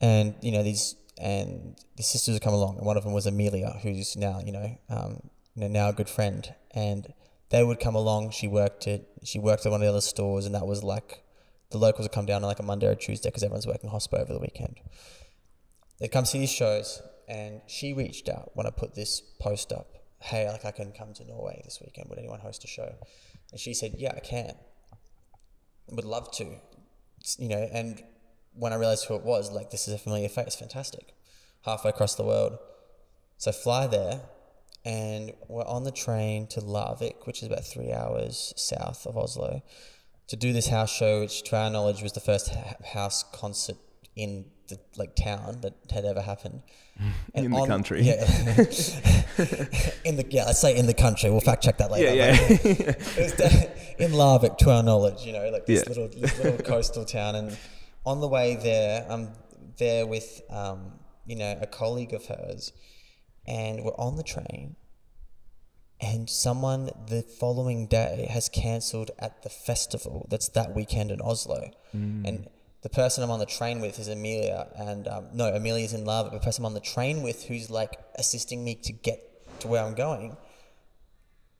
and you know these and the sisters would come along, and one of them was Amelia, who's now you know, um, you know now a good friend, and they would come along. She worked at she worked at one of the other stores, and that was like the locals would come down on like a Monday or Tuesday because everyone's working hospital over the weekend. They'd come see these shows, and she reached out when I put this post up. Hey, like I can come to Norway this weekend. Would anyone host a show? And she said, Yeah, I can. Would love to. You know, and when I realized who it was, like this is a familiar face, fantastic. Halfway across the world. So fly there, and we're on the train to Larvik, which is about three hours south of Oslo, to do this house show, which to our knowledge was the first ha- house concert in the like town that had ever happened. And In the country. Yeah. in the yeah, let's say in the country. We'll fact check that later. Yeah, yeah. it was in Larvik, to our knowledge, you know, like this Yeah. little this little coastal town. And on the way there, I'm there with um, you know a colleague of hers, and we're on the train. And someone the following day has cancelled at the festival that's that weekend in Oslo, and the person I'm on the train with is Amelia, and um, no, Amelia's in Larvik. The person I'm on the train with, who's like assisting me to get to where I'm going,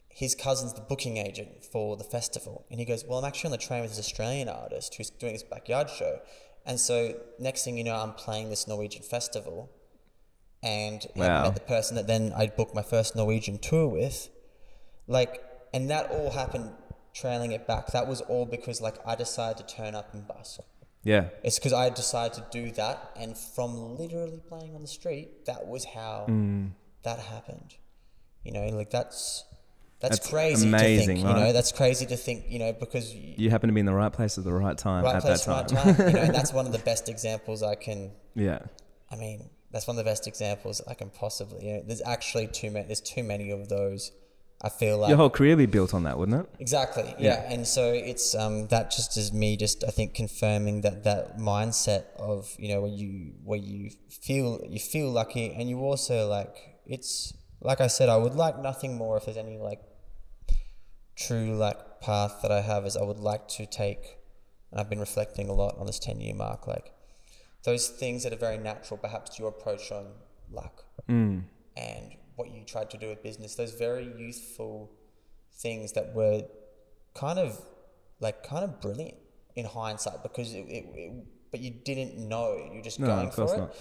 his cousin's the booking agent for the festival. And he goes, Well, I'm actually on the train with this Australian artist who's doing this backyard show. And so next thing you know, I'm playing this Norwegian festival and Wow. met the person that then I booked my first Norwegian tour with. Like, and that all happened trailing it back. That was all because like I decided to turn up and busk. Yeah. It's because I decided to do that, and from literally playing on the street, that was how Mm. that happened. You know, like that's that's, That's crazy to amazing, think. You right? know, that's crazy to think. You know, because you, You happen to be in the right place at the right time right at place, that time. right time. You know, and that's one of the best examples I can. yeah. I mean, that's one of the best examples I can possibly. You know, there's actually too many. There's too many of those. I feel like Your whole career be built on that, wouldn't it? Exactly. Yeah. And so it's um that just is me just I think confirming that that mindset of you know where you where you feel you feel lucky and you also like it's like I said I would like nothing more if there's any like true like path that I have is I would like to take and I've been reflecting a lot on this 10 year mark like those things that are very natural perhaps your approach on luck Mm. and what you tried to do with business, those very youthful things that were kind of like kind of brilliant in hindsight because it, it, it but you didn't know you're just No, going of course for it not.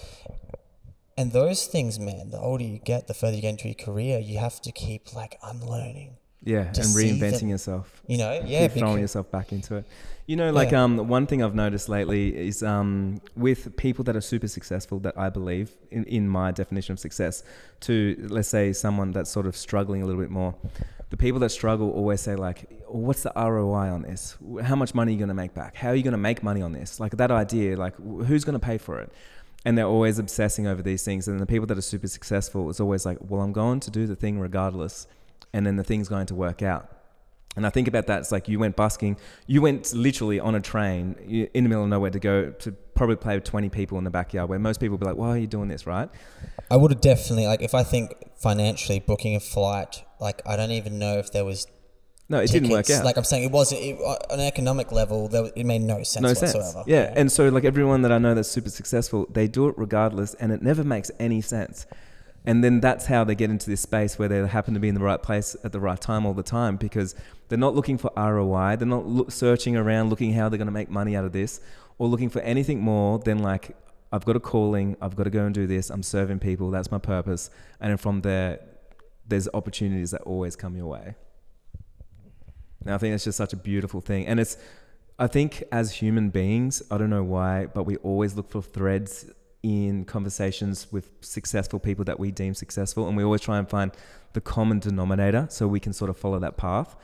and those things man the older you get the further you get into your career you have to keep like unlearning Yeah, and reinventing that- yourself. you know yeah Keep throwing yourself back into it. You know, like Yeah. um, one thing I've noticed lately is um, with people that are super successful, that I believe in, in my definition of success, to let's say someone that's sort of struggling a little bit more. The people that struggle always say like, "What's the ROI on this? How much money are you going to make back? How are you going to make money on this?" Like that idea, like who's going to pay for it? And they're always obsessing over these things. And the people that are super successful, it's always like, "Well, I'm going to do the thing regardless," and then the thing's going to work out. And I think about that. It's like you went busking. You went literally on a train in the middle of nowhere to go to probably play with 20 people in the backyard where most people would be like, why are you doing this, right? I would have definitely like if I think financially booking a flight like I don't even know if there was No, it didn't work out. like I'm saying it wasn't it, uh, on an economic level there, it made no sense no whatsoever sense. Yeah. And so, like, everyone that I know that's super successful, they do it regardless, and it never makes any sense. And then that's how they get into this space where they happen to be in the right place at the right time all the time because they're not looking for ROI. They're not searching around looking how they're going to make money out of this or looking for anything more than like, I've got a calling. I've got to go and do this. I'm serving people. That's my purpose. And from there, there's opportunities that always come your way. Now, I think it's just such a beautiful thing. And it's, I think as human beings, I don't know why, but we always look for threads in conversations with successful people that we deem successful. And we always try and find the common denominator so we can sort of follow that path.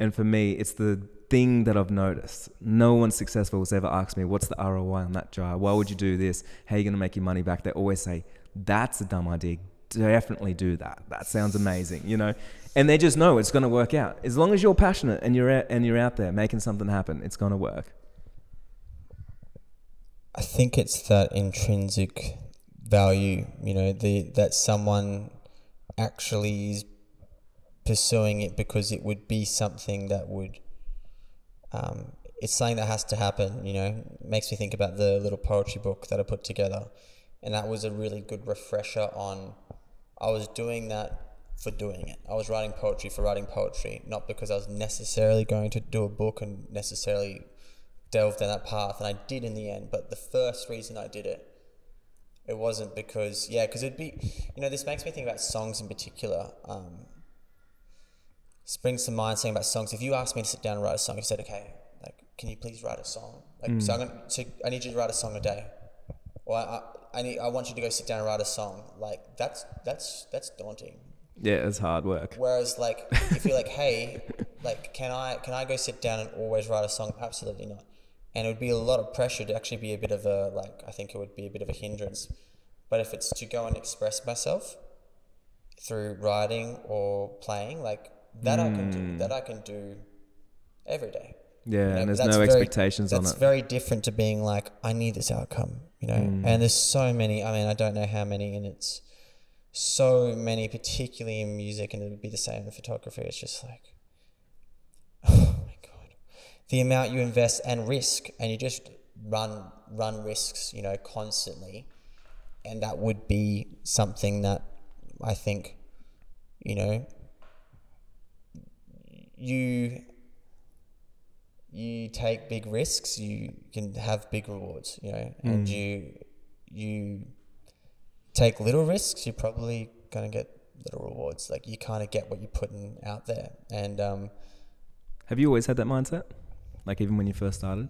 And for me, it's the thing that I've noticed. No one successful has ever asked me, what's the ROI on that jar? Why would you do this? How are you going to make your money back? They always say, that's a dumb idea. Definitely do that. That sounds amazing, you know? And they just know it's going to work out. As long as you're passionate and you're, out, and you're out there making something happen, it's going to work. I think it's that intrinsic value, you know, the that someone actually is pursuing it because it would be something that would um, it's something that has to happen, you know. Makes me think about the little poetry book that I put together. And that was a really good refresher on I was doing that for doing it. I was writing poetry for writing poetry, not because I was necessarily going to do a book and necessarily delve down that path. And I did in the end. But the first reason I did it, it wasn't because, yeah, because it'd be, you know, this makes me think about songs in particular. Um, springs to mind saying about songs. If you asked me to sit down and write a song, you said, okay, like, can you please write a song? Like, mm. so I'm gonna, so I need you to write a song a day, or I, I, I need, I want you to go sit down and write a song. Like, that's that's that's daunting. Yeah, it's hard work. Whereas, like, if you're like, hey, like, can I can I go sit down and always write a song? Absolutely not. And it would be a lot of pressure to actually be a bit of a like. I think it would be a bit of a hindrance. But if it's to go and express myself through writing or playing, like that mm. I can do. Hmm. That I can do every day. Yeah, you know, and there's no very, expectations on it. That's very different to being like, I need this outcome, you know. Mm. And there's so many. I mean, I don't know how many, and it's so many, particularly in music, and it would be the same in photography. It's just like, oh the amount you invest and risk, and you just run run risks, you know, constantly, and that would be something that I think, you know, you you take big risks, you can have big rewards, you know, mm. and you you take little risks, you're probably gonna get little rewards. Like you kind of get what you're putting out there. And um, have you always had that mindset? Like even when you first started?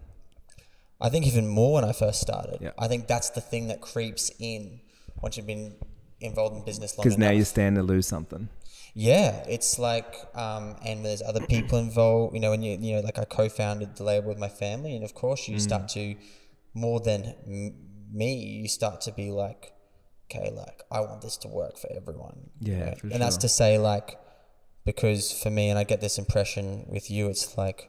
I think even more when I first started. Yeah. I think that's the thing that creeps in once you've been involved in business long Because now you stand to lose something. Yeah, it's like, um, and there's other people involved. You know, when you you know, like I co-founded the label with my family, and of course, you mm. start to more than m- me. You start to be like, okay, like I want this to work for everyone. Yeah, you know? and sure. that's to say, like, because for me, and I get this impression with you, it's like,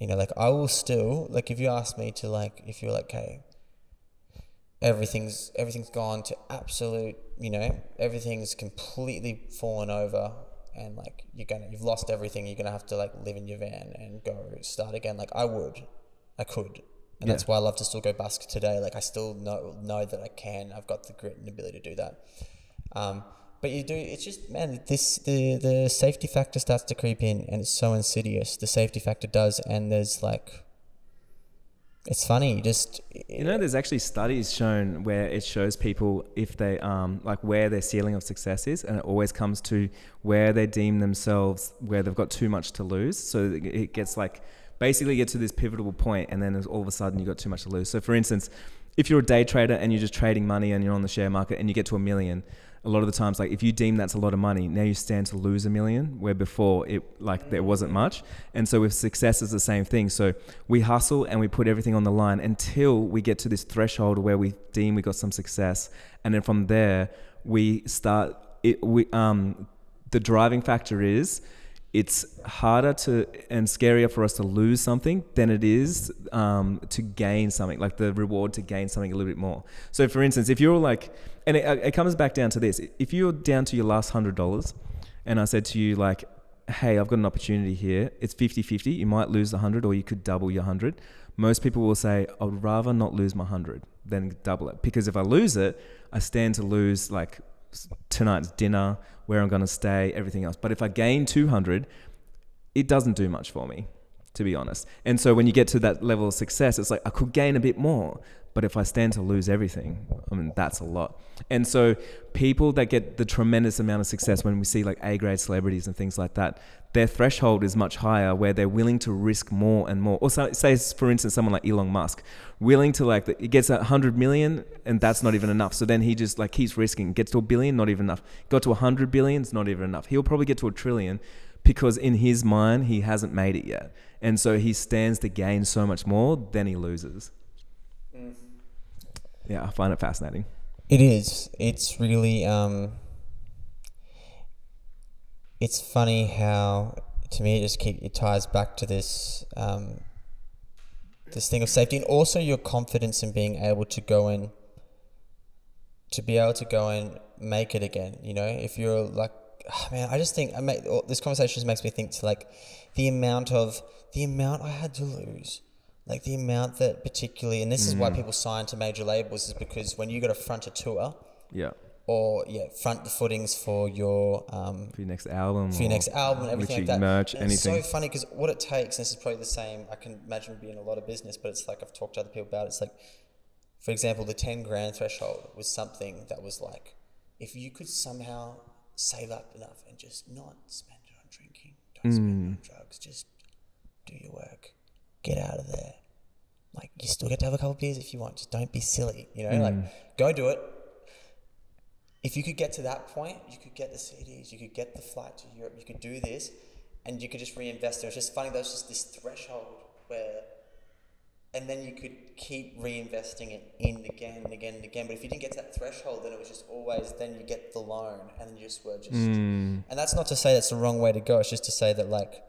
you know, like I will still like if you ask me to like if you're like, okay, everything's everything's gone to absolute you know everything's completely fallen over and like you're gonna you've lost everything you're gonna have to like live in your van and go start again like i would. I could. And yeah. that's why i love to still go busk today. Like i still know know that i can. I've got the grit and ability to do that. Um, but you do it's just man this the the safety factor starts to creep in and it's so insidious the safety factor does and there's like it's funny you just you know there's actually studies shown where it shows people if they um like where their ceiling of success is and it always comes to where they deem themselves where they've got too much to lose. So it gets like basically get to this pivotal point and then all of a sudden you got too much to lose. So for instance if you're a day trader and you're just trading money and you're on the share market and you get to a million a lot of the times like if you deem that's a lot of money now you stand to lose a million where before it like there wasn't much. And so with success is the same thing. So we hustle and we put everything on the line until we get to this threshold where we deem we got some success. And then from there we start it we um the driving factor is it's harder to and scarier for us to lose something than it is um, to gain something like the reward to gain something a little bit more. So for instance if you're like and it, uh, it comes back down to this if you're down to your last hundred dollars and i said to you like hey i've got an opportunity here it's 50-50 you might lose the 100 or you could double your 100 most people will say i'd rather not lose my 100 than double it because if i lose it i stand to lose like tonight's dinner, where I'm going to stay, everything else. But if I gain 200, it doesn't do much for me. To be honest. And so when you get to that level of success, it's like I could gain a bit more, but if I stand to lose everything, I mean that's a lot. And so people that get the tremendous amount of success when we see like A grade celebrities and things like that, their threshold is much higher where they're willing to risk more and more. Or so, say for instance someone like Elon Musk, willing to like he gets a hundred million and that's not even enough. So then he just like keeps risking, gets to a billion, not even enough. Got to a hundred billion, it's not even enough. He'll probably get to a trillion because in his mind he hasn't made it yet. And so he stands to gain so much more than he loses. Mm. Yeah, I find it fascinating. It is. It's really um it's funny how to me it just keep it ties back to this um this thing of safety and also your confidence in being able to go and to be able to go and make it again you know if you're like oh man i just think i make this conversation just makes me think to like the amount of the amount I had to lose, like the amount that particularly, and this is why mm. people sign to major labels, is because when you got to front a tour, yeah, or yeah, front the footings for your um, for your next album, for your next album, and everything like that. Merch, and anything. It's so funny because what it takes, and this is probably the same. I can imagine being in a lot of business, but it's like I've talked to other people about. It, it's like, for example, the ten grand threshold was something that was like, if you could somehow save up enough and just not spend it on drinking, don't mm. spend it on mm. drugs, just do your work, get out of there. Like you still get to have a couple of beers if you want. Just don't be silly, you know. Mm. Like go do it. If you could get to that point, you could get the CDs, you could get the flight to Europe, you could do this, and you could just reinvest. It was just funny. There was just this threshold where, and then you could keep reinvesting it in again and again and again. But if you didn't get to that threshold, then it was just always. Then you get the loan, and then you just were just. Mm. And that's not to say that's the wrong way to go. It's just to say that like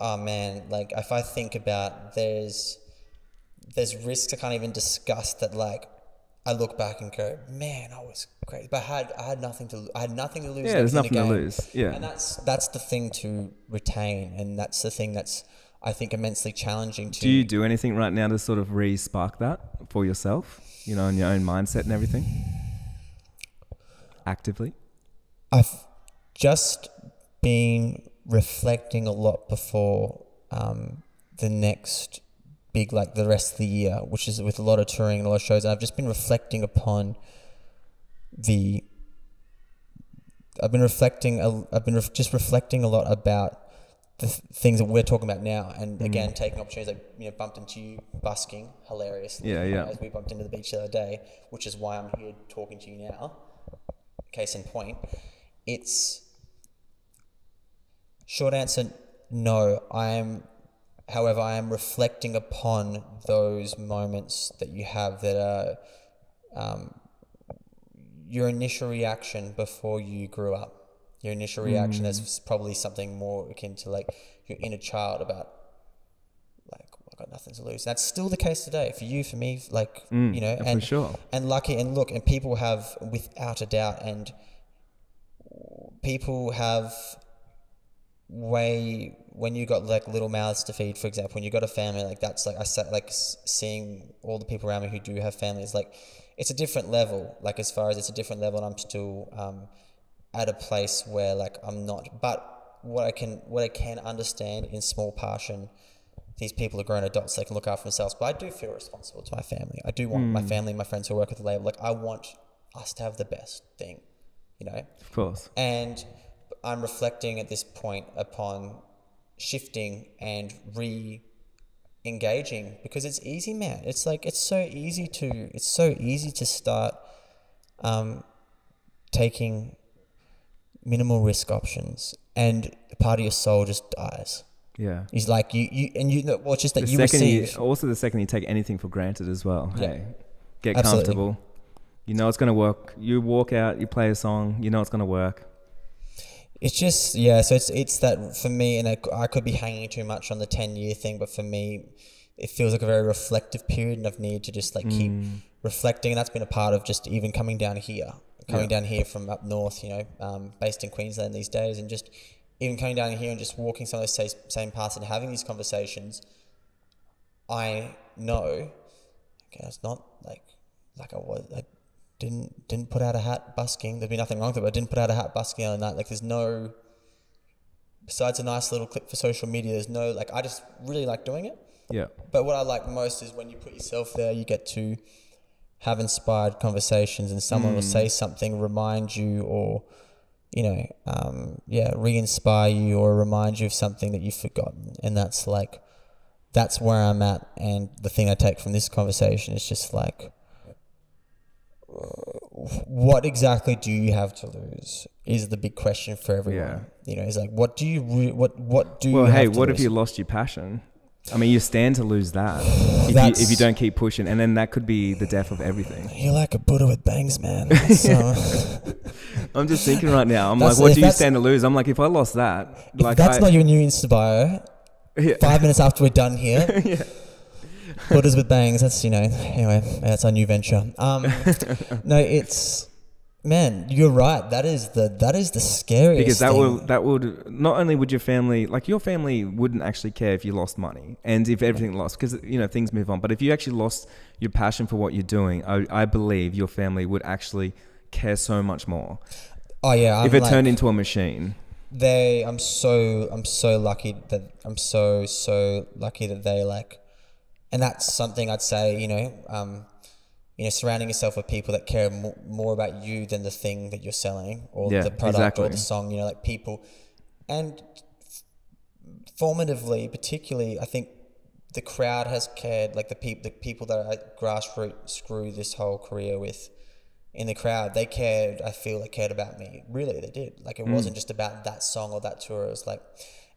oh man, like if I think about there's there's risks I can't even discuss that like I look back and go, man, I was great, but I had I had nothing to I had nothing to lose. Yeah, there's nothing to lose. Yeah, and that's that's the thing to retain, and that's the thing that's I think immensely challenging. To do you do anything right now to sort of re-spark that for yourself? You know, in your own mindset and everything. Actively. I've just been reflecting a lot before um, the next big, like the rest of the year, which is with a lot of touring and a lot of shows. And I've just been reflecting upon the. I've been reflecting. I've been just reflecting a lot about the th- things that we're talking about now, and mm. again, taking opportunities. Like you know, bumped into you busking hilariously. Yeah, yeah. As we bumped into the beach the other day, which is why I'm here talking to you now. Case in point, it's Short answer no. I am, however, I am reflecting upon those moments that you have that are um, your initial reaction before you grew up. Your initial reaction mm. is probably something more akin to like your inner child about like I got nothing to lose. That's still the case today for you, for me, like mm, you know, and sure. and lucky and look, and people have without a doubt, and people have way when you got like little mouths to feed, for example, when you got a family like that's like I said, like seeing all the people around me who do have families, like it's a different level. Like as far as it's a different level, and I'm still um, at a place where like I'm not. But what I can what I can understand in small passion, these people are grown adults; they can look after themselves. But I do feel responsible to my family. I do want mm. my hmm. family, my friends who work at the label. Like I want us to have the best thing, you know. Of course. And I'm reflecting at this point upon shifting and re engaging because it's easy, man. It's like it's so easy to it's so easy to start um, taking minimal risk options, and part of your soul just dies. Yeah, he's like you, you, and you know, well, it's just that the you receive. You, also, the second you take anything for granted as well. Yeah. Hey, get Absolutely. comfortable. You know it's gonna work. You walk out, you play a song. You know it's gonna work. It's just yeah. So it's it's that for me, and I could be hanging too much on the ten year thing, but for me, it feels like a very reflective period, and I've needed to just like keep mm. reflecting, and that's been a part of just even coming down here, coming yeah. down here from up north, you know, um, based in Queensland these days, and just even coming down here and just walking some of those same paths and having these conversations. I know, okay, it's not like like I was. I didn't didn't put out a hat busking. There'd be nothing wrong with it, but I didn't put out a hat busking on that. Like there's no besides a nice little clip for social media, there's no like I just really like doing it. Yeah. But what I like most is when you put yourself there, you get to have inspired conversations, and someone will say something, remind you, or you know, um, yeah, re-inspire you or remind you of something that you've forgotten, and that's like that's where I'm at. And the thing I take from this conversation is just like, what exactly do you have to lose? Is the big question for everyone. You know, it's like, what do you, re- what, what do Well, you? hey, have to what if you lost your passion? I mean, you stand to lose that if you, That's- if you don't keep pushing, and then that could be the death of everything. You're like a Buddha with bangs, man. So, I'm just thinking right now. I'm That's- like, what if do you that's- stand to lose? I'm like, if I lost that, if like, that's I, not your new Insta bio, Yeah. five minutes after we're done here. Buddhas with bangs. That's you know. Anyway, that's our new venture. Um, no, it's man. You're right. That is the that is the scariest. because that thing. will that would not only would your family like your family wouldn't actually care if you lost money and if everything lost because you know things move on but if you actually lost your passion for what you're doing i, I believe your family would actually care so much more Oh yeah. I'm if it like, turned into a machine they i'm so i'm so lucky that i'm so so lucky that they like and that's something i'd say you know um you know surrounding yourself with people that care more, more about you than the thing that you're selling or Yeah, the product or the song you know like people and formatively particularly i think the crowd has cared like the people the people that i grassroots grew this whole career with in the crowd, they cared. I feel they cared about me. Really, they did. Like it wasn't just about that song or that tour. It was like,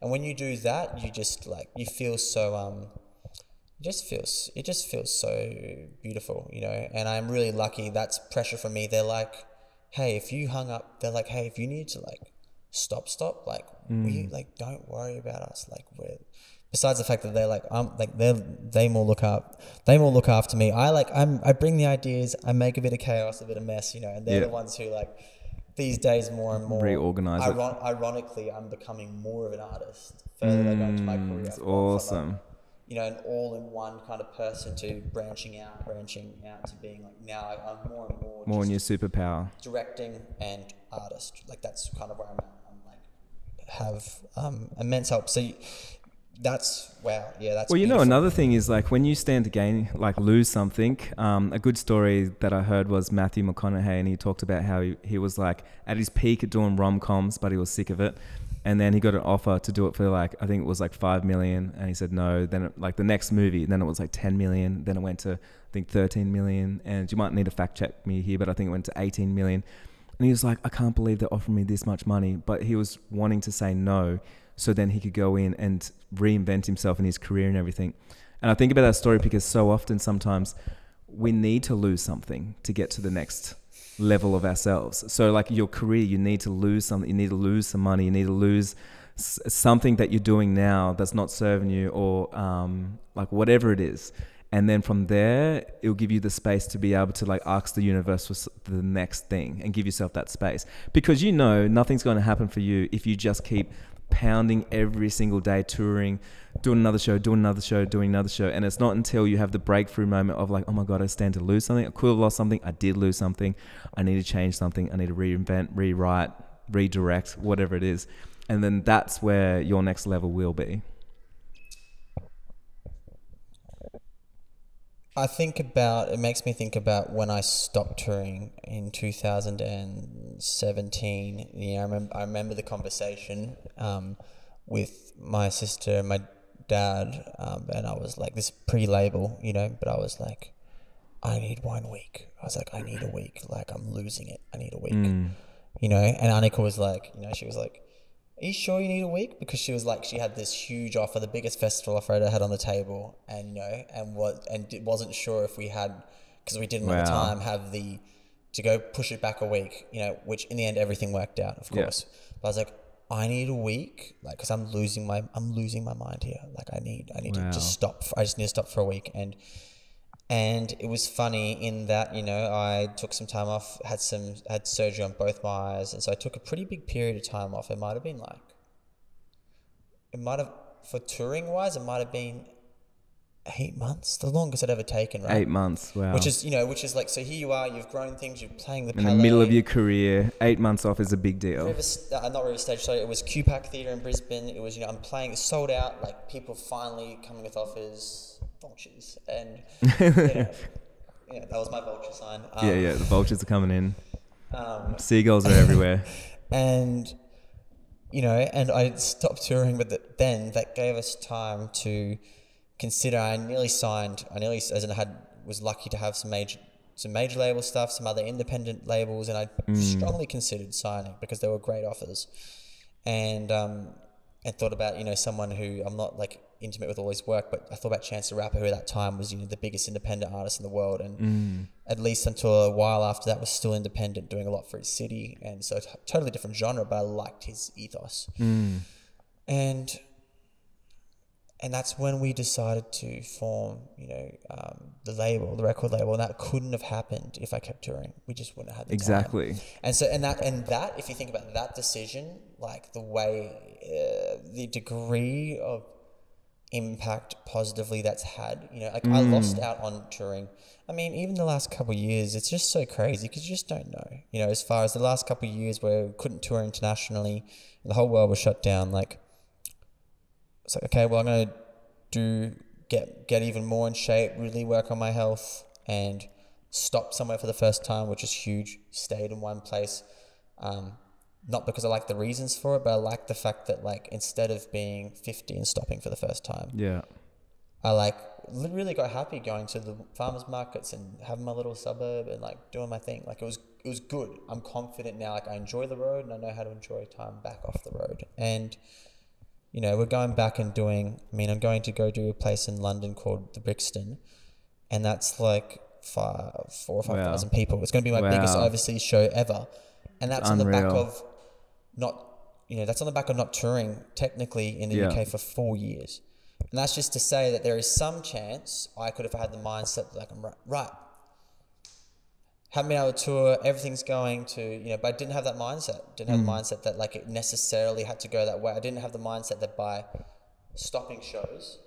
and when you do that, you just like you feel so um, it just feels it just feels so beautiful, you know. And I'm really lucky. That's pressure for me. They're like, hey, if you hung up, they're like, hey, if you need to like stop, stop, like we like don't worry about us. Like we're besides the fact that they're like um like they they more look up they more look after me i like i'm i bring the ideas i make a bit of chaos a bit of mess you know and they're Yeah. the ones who like these days more and more Reorganise iron- ironically i'm becoming more of an artist further I go into my career it's I've gone from, like, awesome you know, an all-in-one kind of person to branching out, branching out to being like now I, I'm more and more, more in your superpower directing and artist. Like that's kind of where I'm at. I'm like have um, immense help. So you, that's wow, yeah, that's Well, you know, another thing is like when you stand to gain, like lose something. Um, a good story that I heard was Matthew McConaughey, and he talked about how he, he was like at his peak at doing rom coms, but he was sick of it. And then he got an offer to do it for like I think it was like five million, and he said no. Then it, like the next movie, then it was like ten million. Then it went to I think thirteen million, and you might need to fact check me here, but I think it went to eighteen million. And he was like, I can't believe they're offering me this much money, but he was wanting to say no, so then he could go in and reinvent himself in his career and everything. And I think about that story because so often, sometimes we need to lose something to get to the next level of ourselves. So, like your career, you need to lose something. You need to lose some money. You need to lose s- something that you're doing now that's not serving you, or um, like whatever it is. And then from there, it'll give you the space to be able to like ask the universe for the next thing and give yourself that space because you know nothing's going to happen for you if you just keep pounding every single day, touring, doing another show, doing another show, doing another show. And it's not until you have the breakthrough moment of like, oh my God, I stand to lose something. I could have lost something. I did lose something. I need to change something. I need to reinvent, rewrite, redirect, whatever it is. And then that's where your next level will be. I think about it makes me think about when I stopped touring in 2017. Yeah, I remember I remember the conversation um, with my sister and my dad, um, and I was like this pre-label, you know, but I was like, I need one week. I was like, I need a week. Like I'm losing it. I need a week. You know, and Annika was like, you know, she was like, are you sure you need a week? Because she was like, she had this huge offer, the biggest festival offer I'd had on the table, and you know, and what, and it wasn't sure if we had, because we didn't at the Wow. time have the, to go push it back a week, you know, which in the end everything worked out, of Yeah. course. But I was like, I need a week, like, because I'm losing my, I'm losing my mind here. Like, I need, I need Wow. to just stop. I just need to stop for a week, and and it was funny in that you know I took some time off, had some had surgery on both my eyes, and so I took a pretty big period of time off. It might have been like, it might have for touring wise, it might have been eight months, the longest I'd ever taken, right? Eight months. Wow. Which is, you know, which is like, so here you are, you've grown things, you're playing the in the middle of your career. Eight months off is a big deal. River, uh, not River Stage, sorry, it was QPAC Theatre in Brisbane. It was, you know, I'm playing, sold out, like people finally coming with offers, vultures, and you know, yeah, that was my vulture sign. Um, yeah, yeah. The vultures are coming in. Um, Seagulls are everywhere. and you know, and I stopped touring, but the, then that gave us time to consider. I nearly signed. I nearly, as in, I had was lucky to have some major, some major label stuff, some other independent labels, and I strongly considered signing because there were great offers, and um, and thought about you know someone who I'm not like intimate with all his work, but I thought about Chance the Rapper, who at that time was you know the biggest independent artist in the world, and at least until a while after that was still independent, doing a lot for his city, and so t- totally different genre, but I liked his ethos, and and that's when we decided to form, you know, um, the label, the record label, and that couldn't have happened if I kept touring. We just wouldn't have had the time. Exactly. And so, and that, and that, if you think about that decision, like the way, uh, the degree of impact positively that's had, you know, like I lost out on touring. I mean, even the last couple of years, it's just so crazy because you just don't know, you know, as far as the last couple of years where we couldn't tour internationally, the whole world was shut down, like, it's like okay well i'm going to do get get even more in shape really work on my health and stop somewhere for the first time which is huge stayed in one place um, not because i like the reasons for it but i like the fact that like instead of being 50 and stopping for the first time Yeah. i like really got happy going to the farmers markets and having my little suburb and like doing my thing like it was it was good i'm confident now like i enjoy the road and i know how to enjoy time back off the road and you know, we're going back and doing. I mean, I'm going to go do a place in London called the Brixton, and that's like five, four or five Wow. thousand people. It's going to be my biggest overseas show ever, and that's on the back of not, you know, that's on the back of not touring technically in the Yeah. UK for four years, and that's just to say that there is some chance I could have had the mindset that like I'm right, right. Haven't been able to tour. Everything's going to you know, but I didn't have that mindset. Didn't have the mm. mindset that like it necessarily had to go that way. I didn't have the mindset that by stopping shows,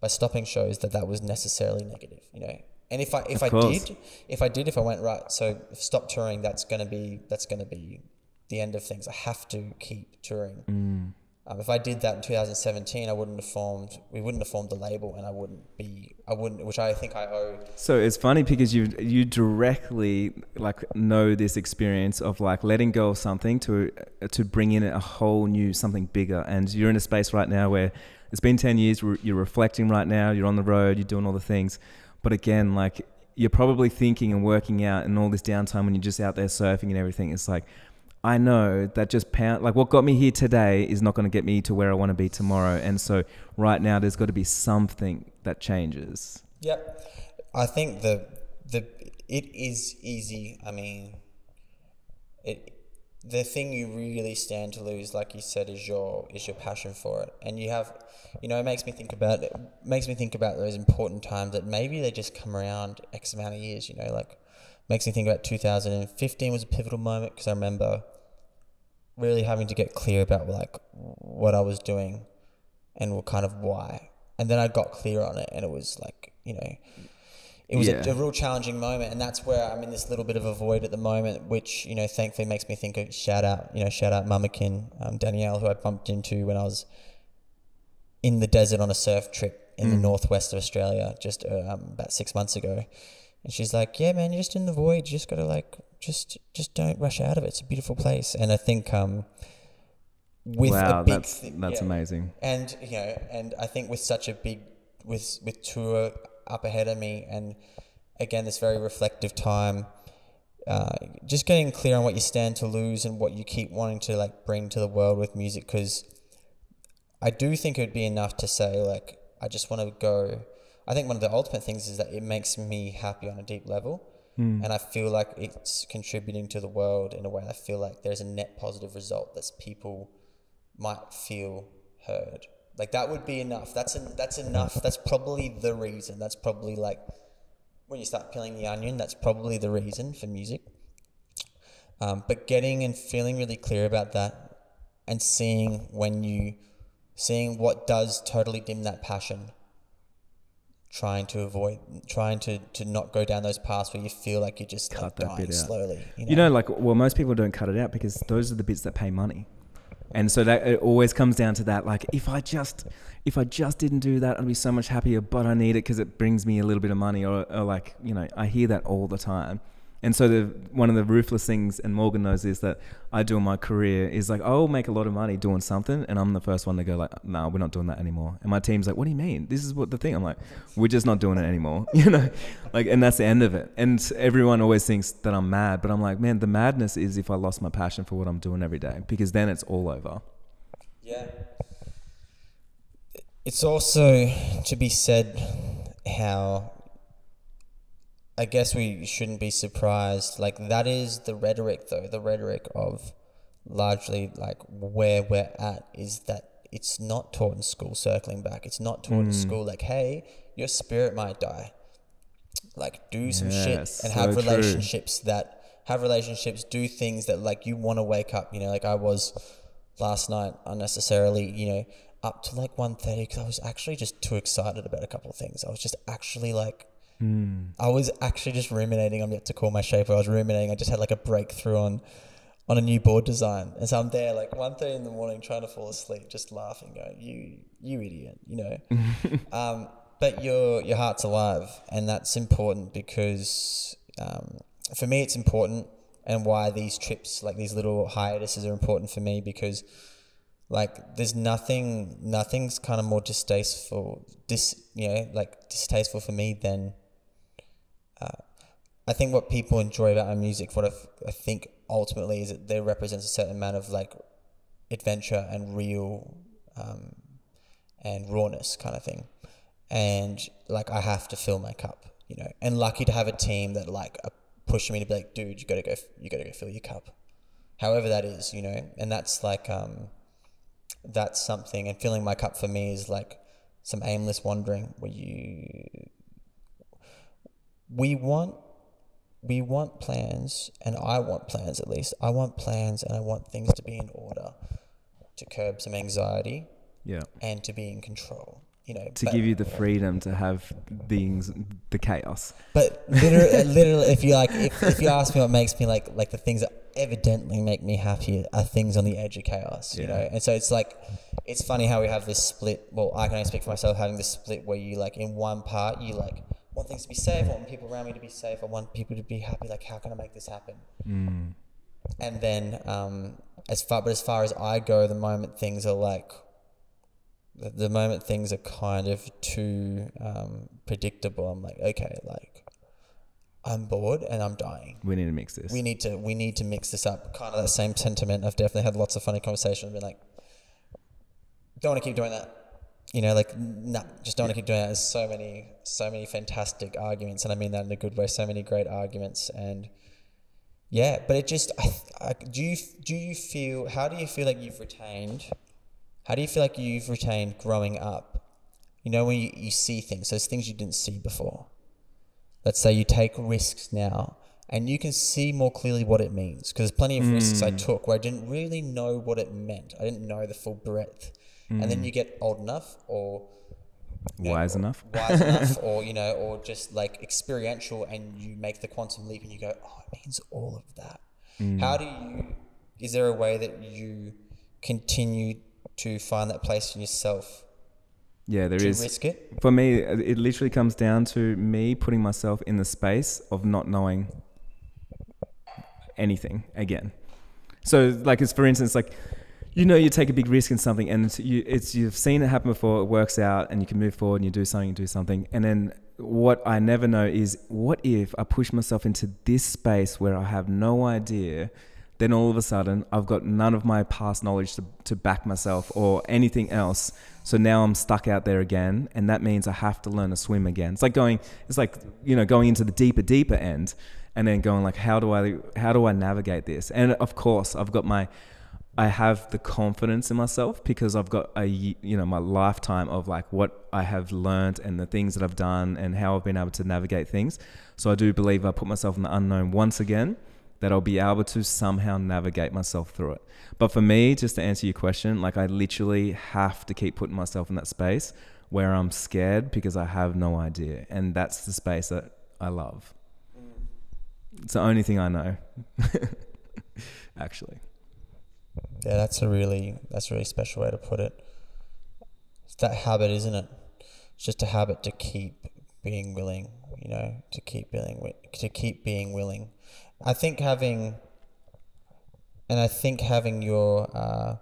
by stopping shows, that that was necessarily negative. You know, and if I if I did, if I did, if I went right, so stop touring, that's gonna be that's gonna be the end of things. I have to keep touring. Um, if I did that in 2017, I wouldn't have formed. We wouldn't have formed the label, and I wouldn't be. I wouldn't, which I think I owe. So it's funny because you you directly like know this experience of like letting go of something to to bring in a whole new something bigger, and you're in a space right now where it's been ten years. You're you're reflecting right now. You're on the road. You're doing all the things, but again, like you're probably thinking and working out and all this downtime when you're just out there surfing and everything. It's like I know that just pound like what got me here today is not going to get me to where I want to be tomorrow, and so right now there's got to be something that changes. Yep, I think the the it is easy. I mean, it the thing you really stand to lose, like you said, is your is your passion for it, and you have, you know, it makes me think about it makes me think about those important times that maybe they just come around X amount of years. You know, like makes me think about 2015 was a pivotal moment because I remember really having to get clear about like what I was doing and what kind of why. And then I got clear on it, and it was like you know, it was Yeah. a, a real challenging moment, and that's where I'm in this little bit of a void at the moment, which you know, thankfully makes me think of shout out, you know, shout out Mamakin, um, Danielle, who I bumped into when I was in the desert on a surf trip in the northwest of Australia just uh, um, about six months ago. And she's like, "Yeah, man, you're just in the void. You just gotta like, just, just don't rush out of it. It's a beautiful place." And I think, um, with wow, a big that's thi- that's yeah. amazing. and you know, and I think with such a big, with with tour up ahead of me, and again this very reflective time, uh, just getting clear on what you stand to lose and what you keep wanting to like bring to the world with music, because I do think it would be enough to say like I just want to go. I think one of the ultimate things is that it makes me happy on a deep level. And I feel like it's contributing to the world in a way I feel like there's a net positive result that people might feel heard. Like that would be enough. That's en- that's enough. That's probably the reason. That's probably like when you start peeling the onion. That's probably the reason for music. Um, but getting and feeling really clear about that, and seeing when you, seeing what does totally dim that passion. Trying to avoid, trying to, to not go down those paths where you feel like you're just Cut like that bit dying out. slowly. You know? You know, like, well, most people don't cut it out because those are the bits that pay money. And so that it always comes down to that. Like, if I just, if I just didn't do that, I'd be so much happier. But I need it because it brings me a little bit of money, or, or like, you know, I hear that all the time. And so the one of the ruthless things, and Morgan knows this, that I do in my career is like I'll make a lot of money doing something, and I'm the first one to go like, "No, nah, we're not doing that anymore." And my team's like, "What do you mean? This is what the thing." I'm like, "We're just not doing it anymore," you know, like, and that's the end of it. And everyone always thinks that I'm mad, but I'm like, man, the madness is if I lost my passion for what I'm doing every day, because then it's all over. Yeah. It's also to be said how I guess we shouldn't be surprised. Like that is the rhetoric though, the rhetoric of largely like where we're at is that it's not taught in school circling back. It's not taught in hmm. school like, hey, your spirit might die. Like do some shit and so have true. relationships that have relationships, do things that like you want to wake up, you know, like I was last night unnecessarily, you know, up to like 1.30 because I was actually just too excited about a couple of things. I was just actually like, I was actually just ruminating. I'm yet to call my shaper. I was ruminating. I just had like a breakthrough on on a new board design. And so I'm there like 1.30 in the morning trying to fall asleep, just laughing, going, you, you idiot, you know. um, but your, your heart's alive. And that's important because um, for me, it's important and why these trips, like these little hiatuses are important for me because like there's nothing nothing's kind of more distasteful dis you know like distasteful for me than uh, I think what people enjoy about our music what I, think ultimately is that there represents a certain amount of like adventure and real um, and rawness kind of thing. And like I have to fill my cup you know. And lucky to have a team that like pushing me to be like dude you gotta go you gotta go fill your cup. However that is you know. And that's like um that's something and filling my cup for me is like some aimless wandering where you we want we want plans and I want plans at least I want plans and I want things to be in order to curb some anxiety Yeah. and to be in control you know To but- give you the freedom to have things, the chaos. But literally, literally, if you like, if, if you ask me what makes me like, like the things that evidently make me happy are things on the edge of chaos, you know. And so it's like, it's funny how we have this split. Well, I can only speak for myself, having this split where you like in one part you like want things to be safe, I want people around me to be safe, I want people to be happy. Like, how can I make this happen? Mm. And then, um, as far, but as far as I go, the moment things are like, the, the moment things are kind of too um, predictable, I'm like, okay, like, I'm bored and I'm dying. We need to mix this. We need to we need to mix this up. Kind of that same sentiment. I've definitely had lots of funny conversations. Been like, don't want to keep doing that. You know, like, nah, just don't want to keep doing that. There's so many, so many fantastic arguments, and I mean that in a good way. So many great arguments, and yeah, but it just, I, I, do you do you feel? How do you feel like you've retained? How do you feel like you've retained growing up? You know, when you, you see things, those things you didn't see before. Let's say you take risks now and you can see more clearly what it means. Because there's plenty of risks I hmm. took where I didn't really know what it meant. I didn't know the full breadth. And then mm. you get old enough or you know, Wise enough. wise enough or you know or just like experiential and you make the quantum leap and you go oh it means all of that mm. how do you is there a way that you continue to find that place in yourself Yeah, there to is. risk it For me, it literally comes down to me putting myself in the space of not knowing anything again. So, like, it's for instance, like, you know, you take a big risk in something, and it's, you, it's you've seen it happen before. It works out, and you can move forward, and you do something, you do something, and then what I never know is what if I push myself into this space where I have no idea. Then all of a sudden, I've got none of my past knowledge to, to back myself or anything else. So now I'm stuck out there again, and that means I have to learn to swim again. It's like going, it's like you know, going into the deeper, deeper end, and then going like, how do I, how do I navigate this? And of course, I've got my, I have the confidence in myself because I've got a you know my lifetime of like what I have learned and the things that I've done and how I've been able to navigate things. So I do believe I put myself in the unknown once again that I'll be able to somehow navigate myself through it. But for me, just to answer your question, like I literally have to keep putting myself in that space where I'm scared because I have no idea. And that's the space that I love. It's the only thing I know, actually. Yeah, that's a really that's a really special way to put it. It's that habit, isn't it? It's just a habit to keep being willing, you know, to keep being to keep being willing. I think having, and I think having your uh,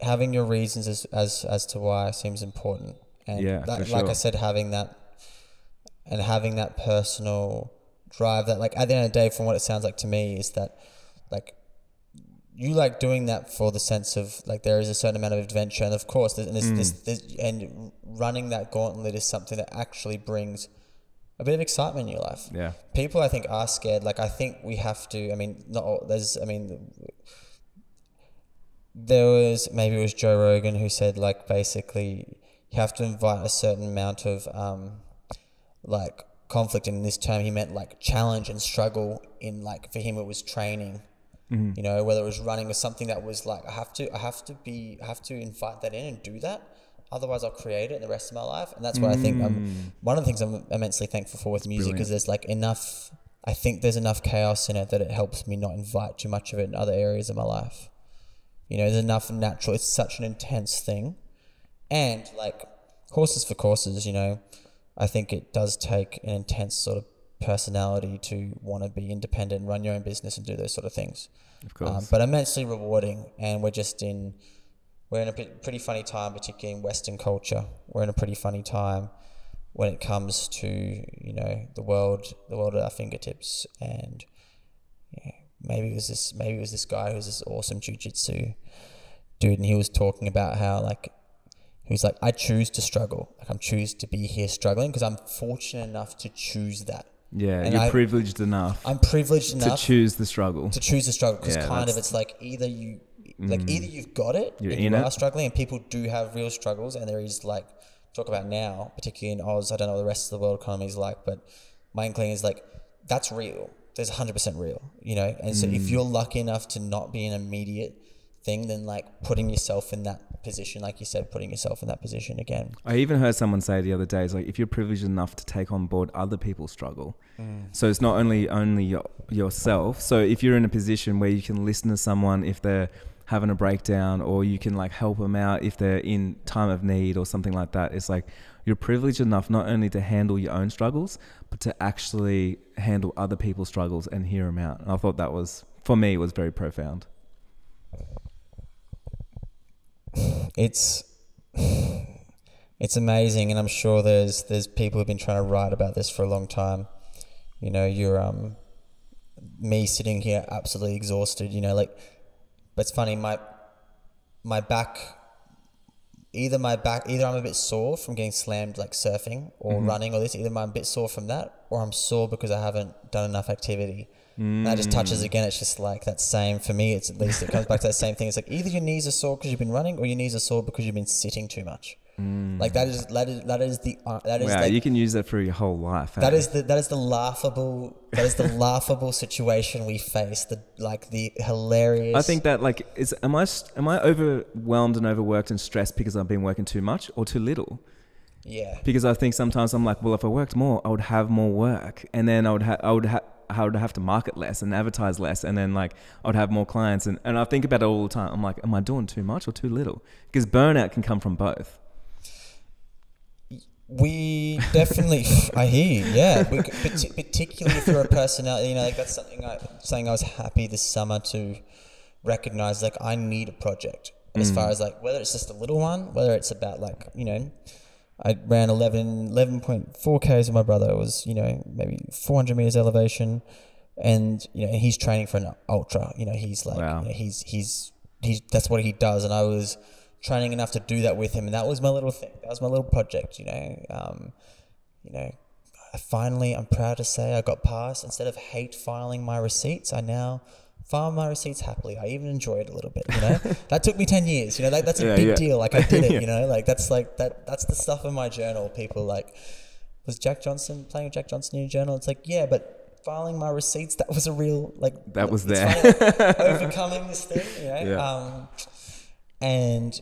having your reasons as, as as to why seems important. And Yeah, that, for like I said, having that and having that personal drive that like at the end of the day from what it sounds like to me is that like you like doing that for the sense of like there is a certain amount of adventure and of course there's, and, there's, there's, there's, and running that gauntlet is something that actually brings a bit of excitement in your life Yeah. people I think are scared. Like I think we have to. I mean, not all, there's. I mean, there was maybe it was Joe Rogan who said like basically you have to invite a certain amount of um, like conflict. And in this term, he meant like challenge and struggle. In like for him, it was training. Mm-hmm. You know, whether it was running or something that was like I have to, I have to be, I have to invite that in and do that. Otherwise, I'll create it in the rest of my life, and that's what I think. I'm, mm. one of the things I'm immensely thankful for with music is there's like enough. I think there's enough chaos in it that it helps me not invite too much of it in other areas of my life. You know, there's enough natural. It's such an intense thing, and like horses for courses. You know, I think it does take an intense sort of personality to want to be independent, run your own business, and do those sort of things. Of course. Um, but immensely rewarding, and we're just in we're in a pretty funny time, particularly in Western culture. We're in a pretty funny time when it comes to you know the world, the world at our fingertips, and yeah, maybe it was this, maybe it was this guy who's this awesome jujitsu dude, and he was talking about how like he was like, I choose to struggle, like I'm choose to be here struggling because I'm fortunate enough to choose that. Yeah. and You're I- privileged enough I'm privileged enough to choose the struggle. to choose the struggle because Yeah, kind of it's like either you like either you've got it You're and you it. are struggling and people do have real struggles and there is like talk about now particularly in Oz I don't know what the rest of the world economy is like but my inkling is like that's real there's 100% real you know and so Mm. if you're lucky enough to not be an immediate thing then like putting yourself in that position like you said putting yourself in that position again I even heard someone say the other day, it's like if you're privileged enough to take on board other people's struggle, mm. so it's not only only your, yourself. So if you're in a position where you can listen to someone if they're having a breakdown, or you can like help them out if they're in time of need or something like that, it's like you're privileged enough not only to handle your own struggles, but to actually handle other people's struggles and hear them out. And I thought that was for me was very profound. It's it's amazing and I'm sure there's there's people who've been trying to write about this for a long time. You know, you're um me sitting here absolutely exhausted, you know, like but it's funny, my my back either my back either I'm a bit sore from getting slammed like surfing or running or this, either I'm a bit sore from that or I'm sore because I haven't done enough activity. And that just touches again. It's just like that same for me. It's at least it comes back to that same thing. It's like either your knees are sore because you've been running, or your knees are sore because you've been sitting too much. Like that is that is that is the uh, that is Wow, like, you can use that for your whole life. that eh? is the that is the laughable that is the laughable situation we face. The like the hilarious. I think that like is am I am I overwhelmed and overworked and stressed because I've been working too much or too little? yeah. Because I think sometimes I'm like, well, if I worked more, I would have more work, and then I would have I would ha- I would I have to market less and advertise less, and then like I would have more clients, and, and I think about it all the time. I'm like, am I doing too much or too little? Because burnout can come from both. We definitely, I hear you. Yeah, we, parti- particularly if you're a personality, uh, you know, like that's something I something I was happy this summer to recognize. Like, I need a project as mm. far as like whether it's just a little one, whether it's about like you know, I ran 11, 11.4 k's with my brother. It was you know maybe four hundred meters elevation, and you know he's training for an ultra. You know he's like Wow. you know, he's he's he's that's what he does, and I was training enough to do that with him, and that was my little thing. That was my little project, you know. Um, you know, I finally, I'm proud to say, I got past. Instead of hate filing my receipts, I now file my receipts happily. I even enjoy it a little bit. You know, that took me ten years. You know, that, that's a Yeah, big yeah. deal. Like I did it. Yeah. You know, like that's like that. That's the stuff in my journal. People like, was Jack Johnson playing with Jack Johnson in your journal? It's like, yeah, but filing my receipts, that was a real like That was there. funny, overcoming this thing, you know. Yeah. Um, and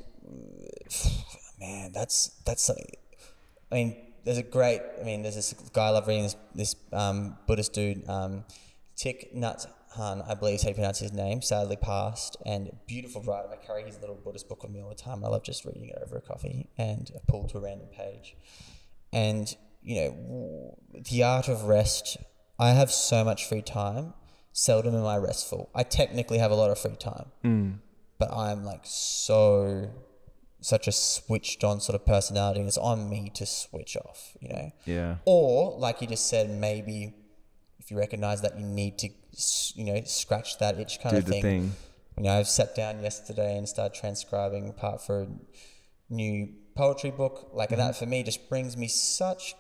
man, that's that's. I mean, there's a great. I mean, there's this guy I love reading this this um, Buddhist dude, um, Thich Nhat Hanh, I believe is how you pronounce his name. Sadly passed, and beautiful writer. I carry his little Buddhist book with me all the time. I love just reading it over a coffee and I pull to a random page, and you know, the art of rest. I have so much free time. Seldom am I restful. I technically have a lot of free time, Mm. but I'm like so such a switched on sort of personality and it's on me to switch off, you know. Yeah. Or like you just said, maybe if you recognize that you need to, you know, scratch that itch kind Do of the thing. thing. You know, I've sat down yesterday and started transcribing part for a new poetry book. Like Mm-hmm. that for me just brings me such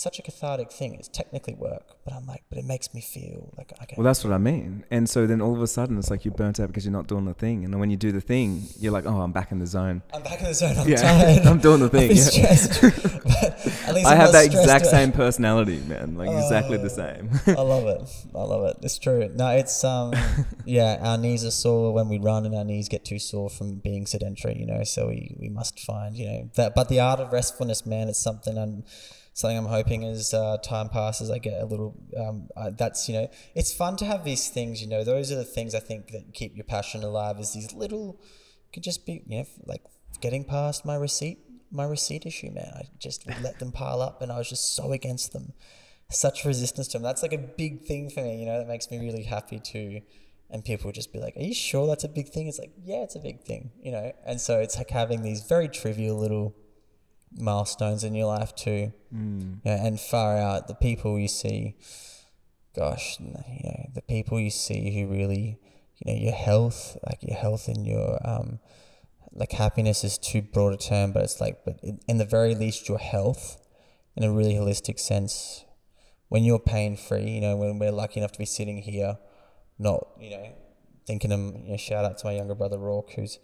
such a cathartic thing. It's technically work, but I'm like, but it makes me feel like okay. Well, that's what I mean. And so then all of a sudden, it's like you're burnt out because you're not doing the thing. And then when you do the thing, you're like, oh, I'm back in the zone. I'm back in the zone. I'm yeah, tired. I'm doing the thing. yeah. stressed. at least I I'm have that exact same personality, man. Like exactly the Oh. same. I love it. I love it. It's true. No, it's um, yeah. Our knees are sore when we run, and our knees get too sore from being sedentary. You know, so we, we must find you know that. But the art of restfulness, man, it's something I'm something I'm hoping as uh, time passes, I get a little. Um, uh, that's you know, it's fun to have these things. You know, those are the things I think that keep your passion alive. Is these little could just be you know like getting past my receipt my receipt issue, man. I just let them pile up, and I was just so against them such resistance to them. That's like a big thing for me, you know, that makes me really happy too. And people just be like, Are you sure that's a big thing? It's like, Yeah, it's a big thing, you know? And so it's like having these very trivial little milestones in your life too. Mm. Yeah, and far out, the people you see, gosh, you know, the people you see who really, you know, your health, like your health and your, um, like happiness is too broad a term, but it's like, but in, in the very least, your health, in a really holistic sense, when you're pain free, you know, when we're lucky enough to be sitting here, not, you know, thinking of, you know, shout out to my younger brother Rourke, who's,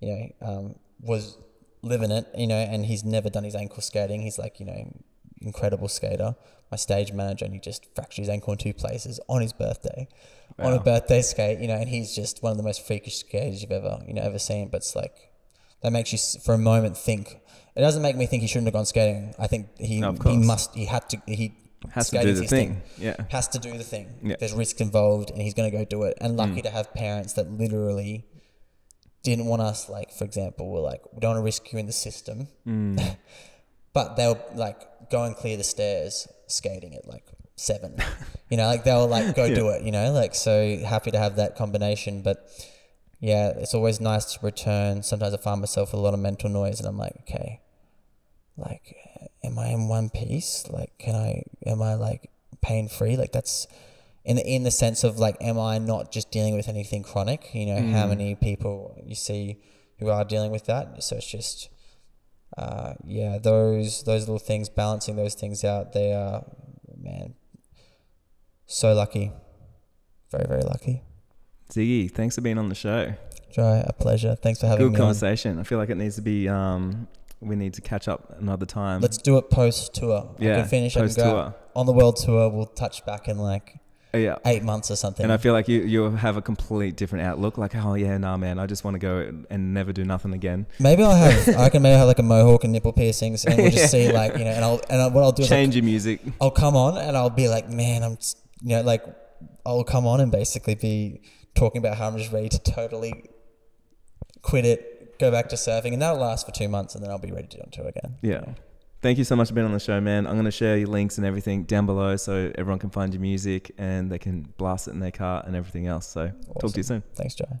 you know, um, was living it, you know, and he's never done his ankle skating. He's like, you know, incredible skater. My stage manager, and he just fractured his ankle in two places on his birthday, on a birthday skate, you know, and he's just one of the most freakish skaters you've ever, you know, ever seen. But it's like, that makes you, for a moment, think. It doesn't make me think he shouldn't have gone skating. I think he, No, he must, he had to, he Has to do the his thing. Yeah. has to do the thing. Yeah. There's risk involved, and he's going to go do it. And lucky Mm. to have parents that literally didn't want us, like, for example, were like, we don't want to risk you in the system, Mm. but they'll like go and clear the stairs skating at like seven. you know, like they'll like go Yeah. do it. You know, like so happy to have that combination, but. Yeah, it's always nice to return. Sometimes I find myself with a lot of mental noise, and I'm like, okay, like, am I in one piece? Like, can I? Am I like pain free? Like, that's in the in the sense of like, am I not just dealing with anything chronic? You know, how Mm. many people you see who are dealing with that? So it's just, uh, yeah, those those little things, balancing those things out. They are, man, so lucky, very very lucky. Ziggy, thanks for being on the show. Joy, a pleasure. Thanks for having Good me. On. conversation. I feel like it needs to be. Um, we need to catch up another time. Let's do it post tour. Yeah, can finish. Post tour. on the world tour. We'll touch back in like yeah. eight months or something. And I feel like you you have a complete different outlook. Like, oh yeah, nah, man, I just want to go and never do nothing again. maybe I'll have. I can maybe have like a mohawk and nipple piercings, and we'll just see like you know. And I'll and I, what I'll do is Change your music. I'll come on and I'll be like, man, I'm you know like I'll come on and basically be talking about how I'm just ready to totally quit it, go back to surfing, and that'll last for two months, and then I'll be ready to do on tour again. Yeah. Thank you so much for being on the show, man. I'm going to share your links and everything down below so everyone can find your music and they can blast it in their car and everything else. So talk to you soon. Thanks, Joe.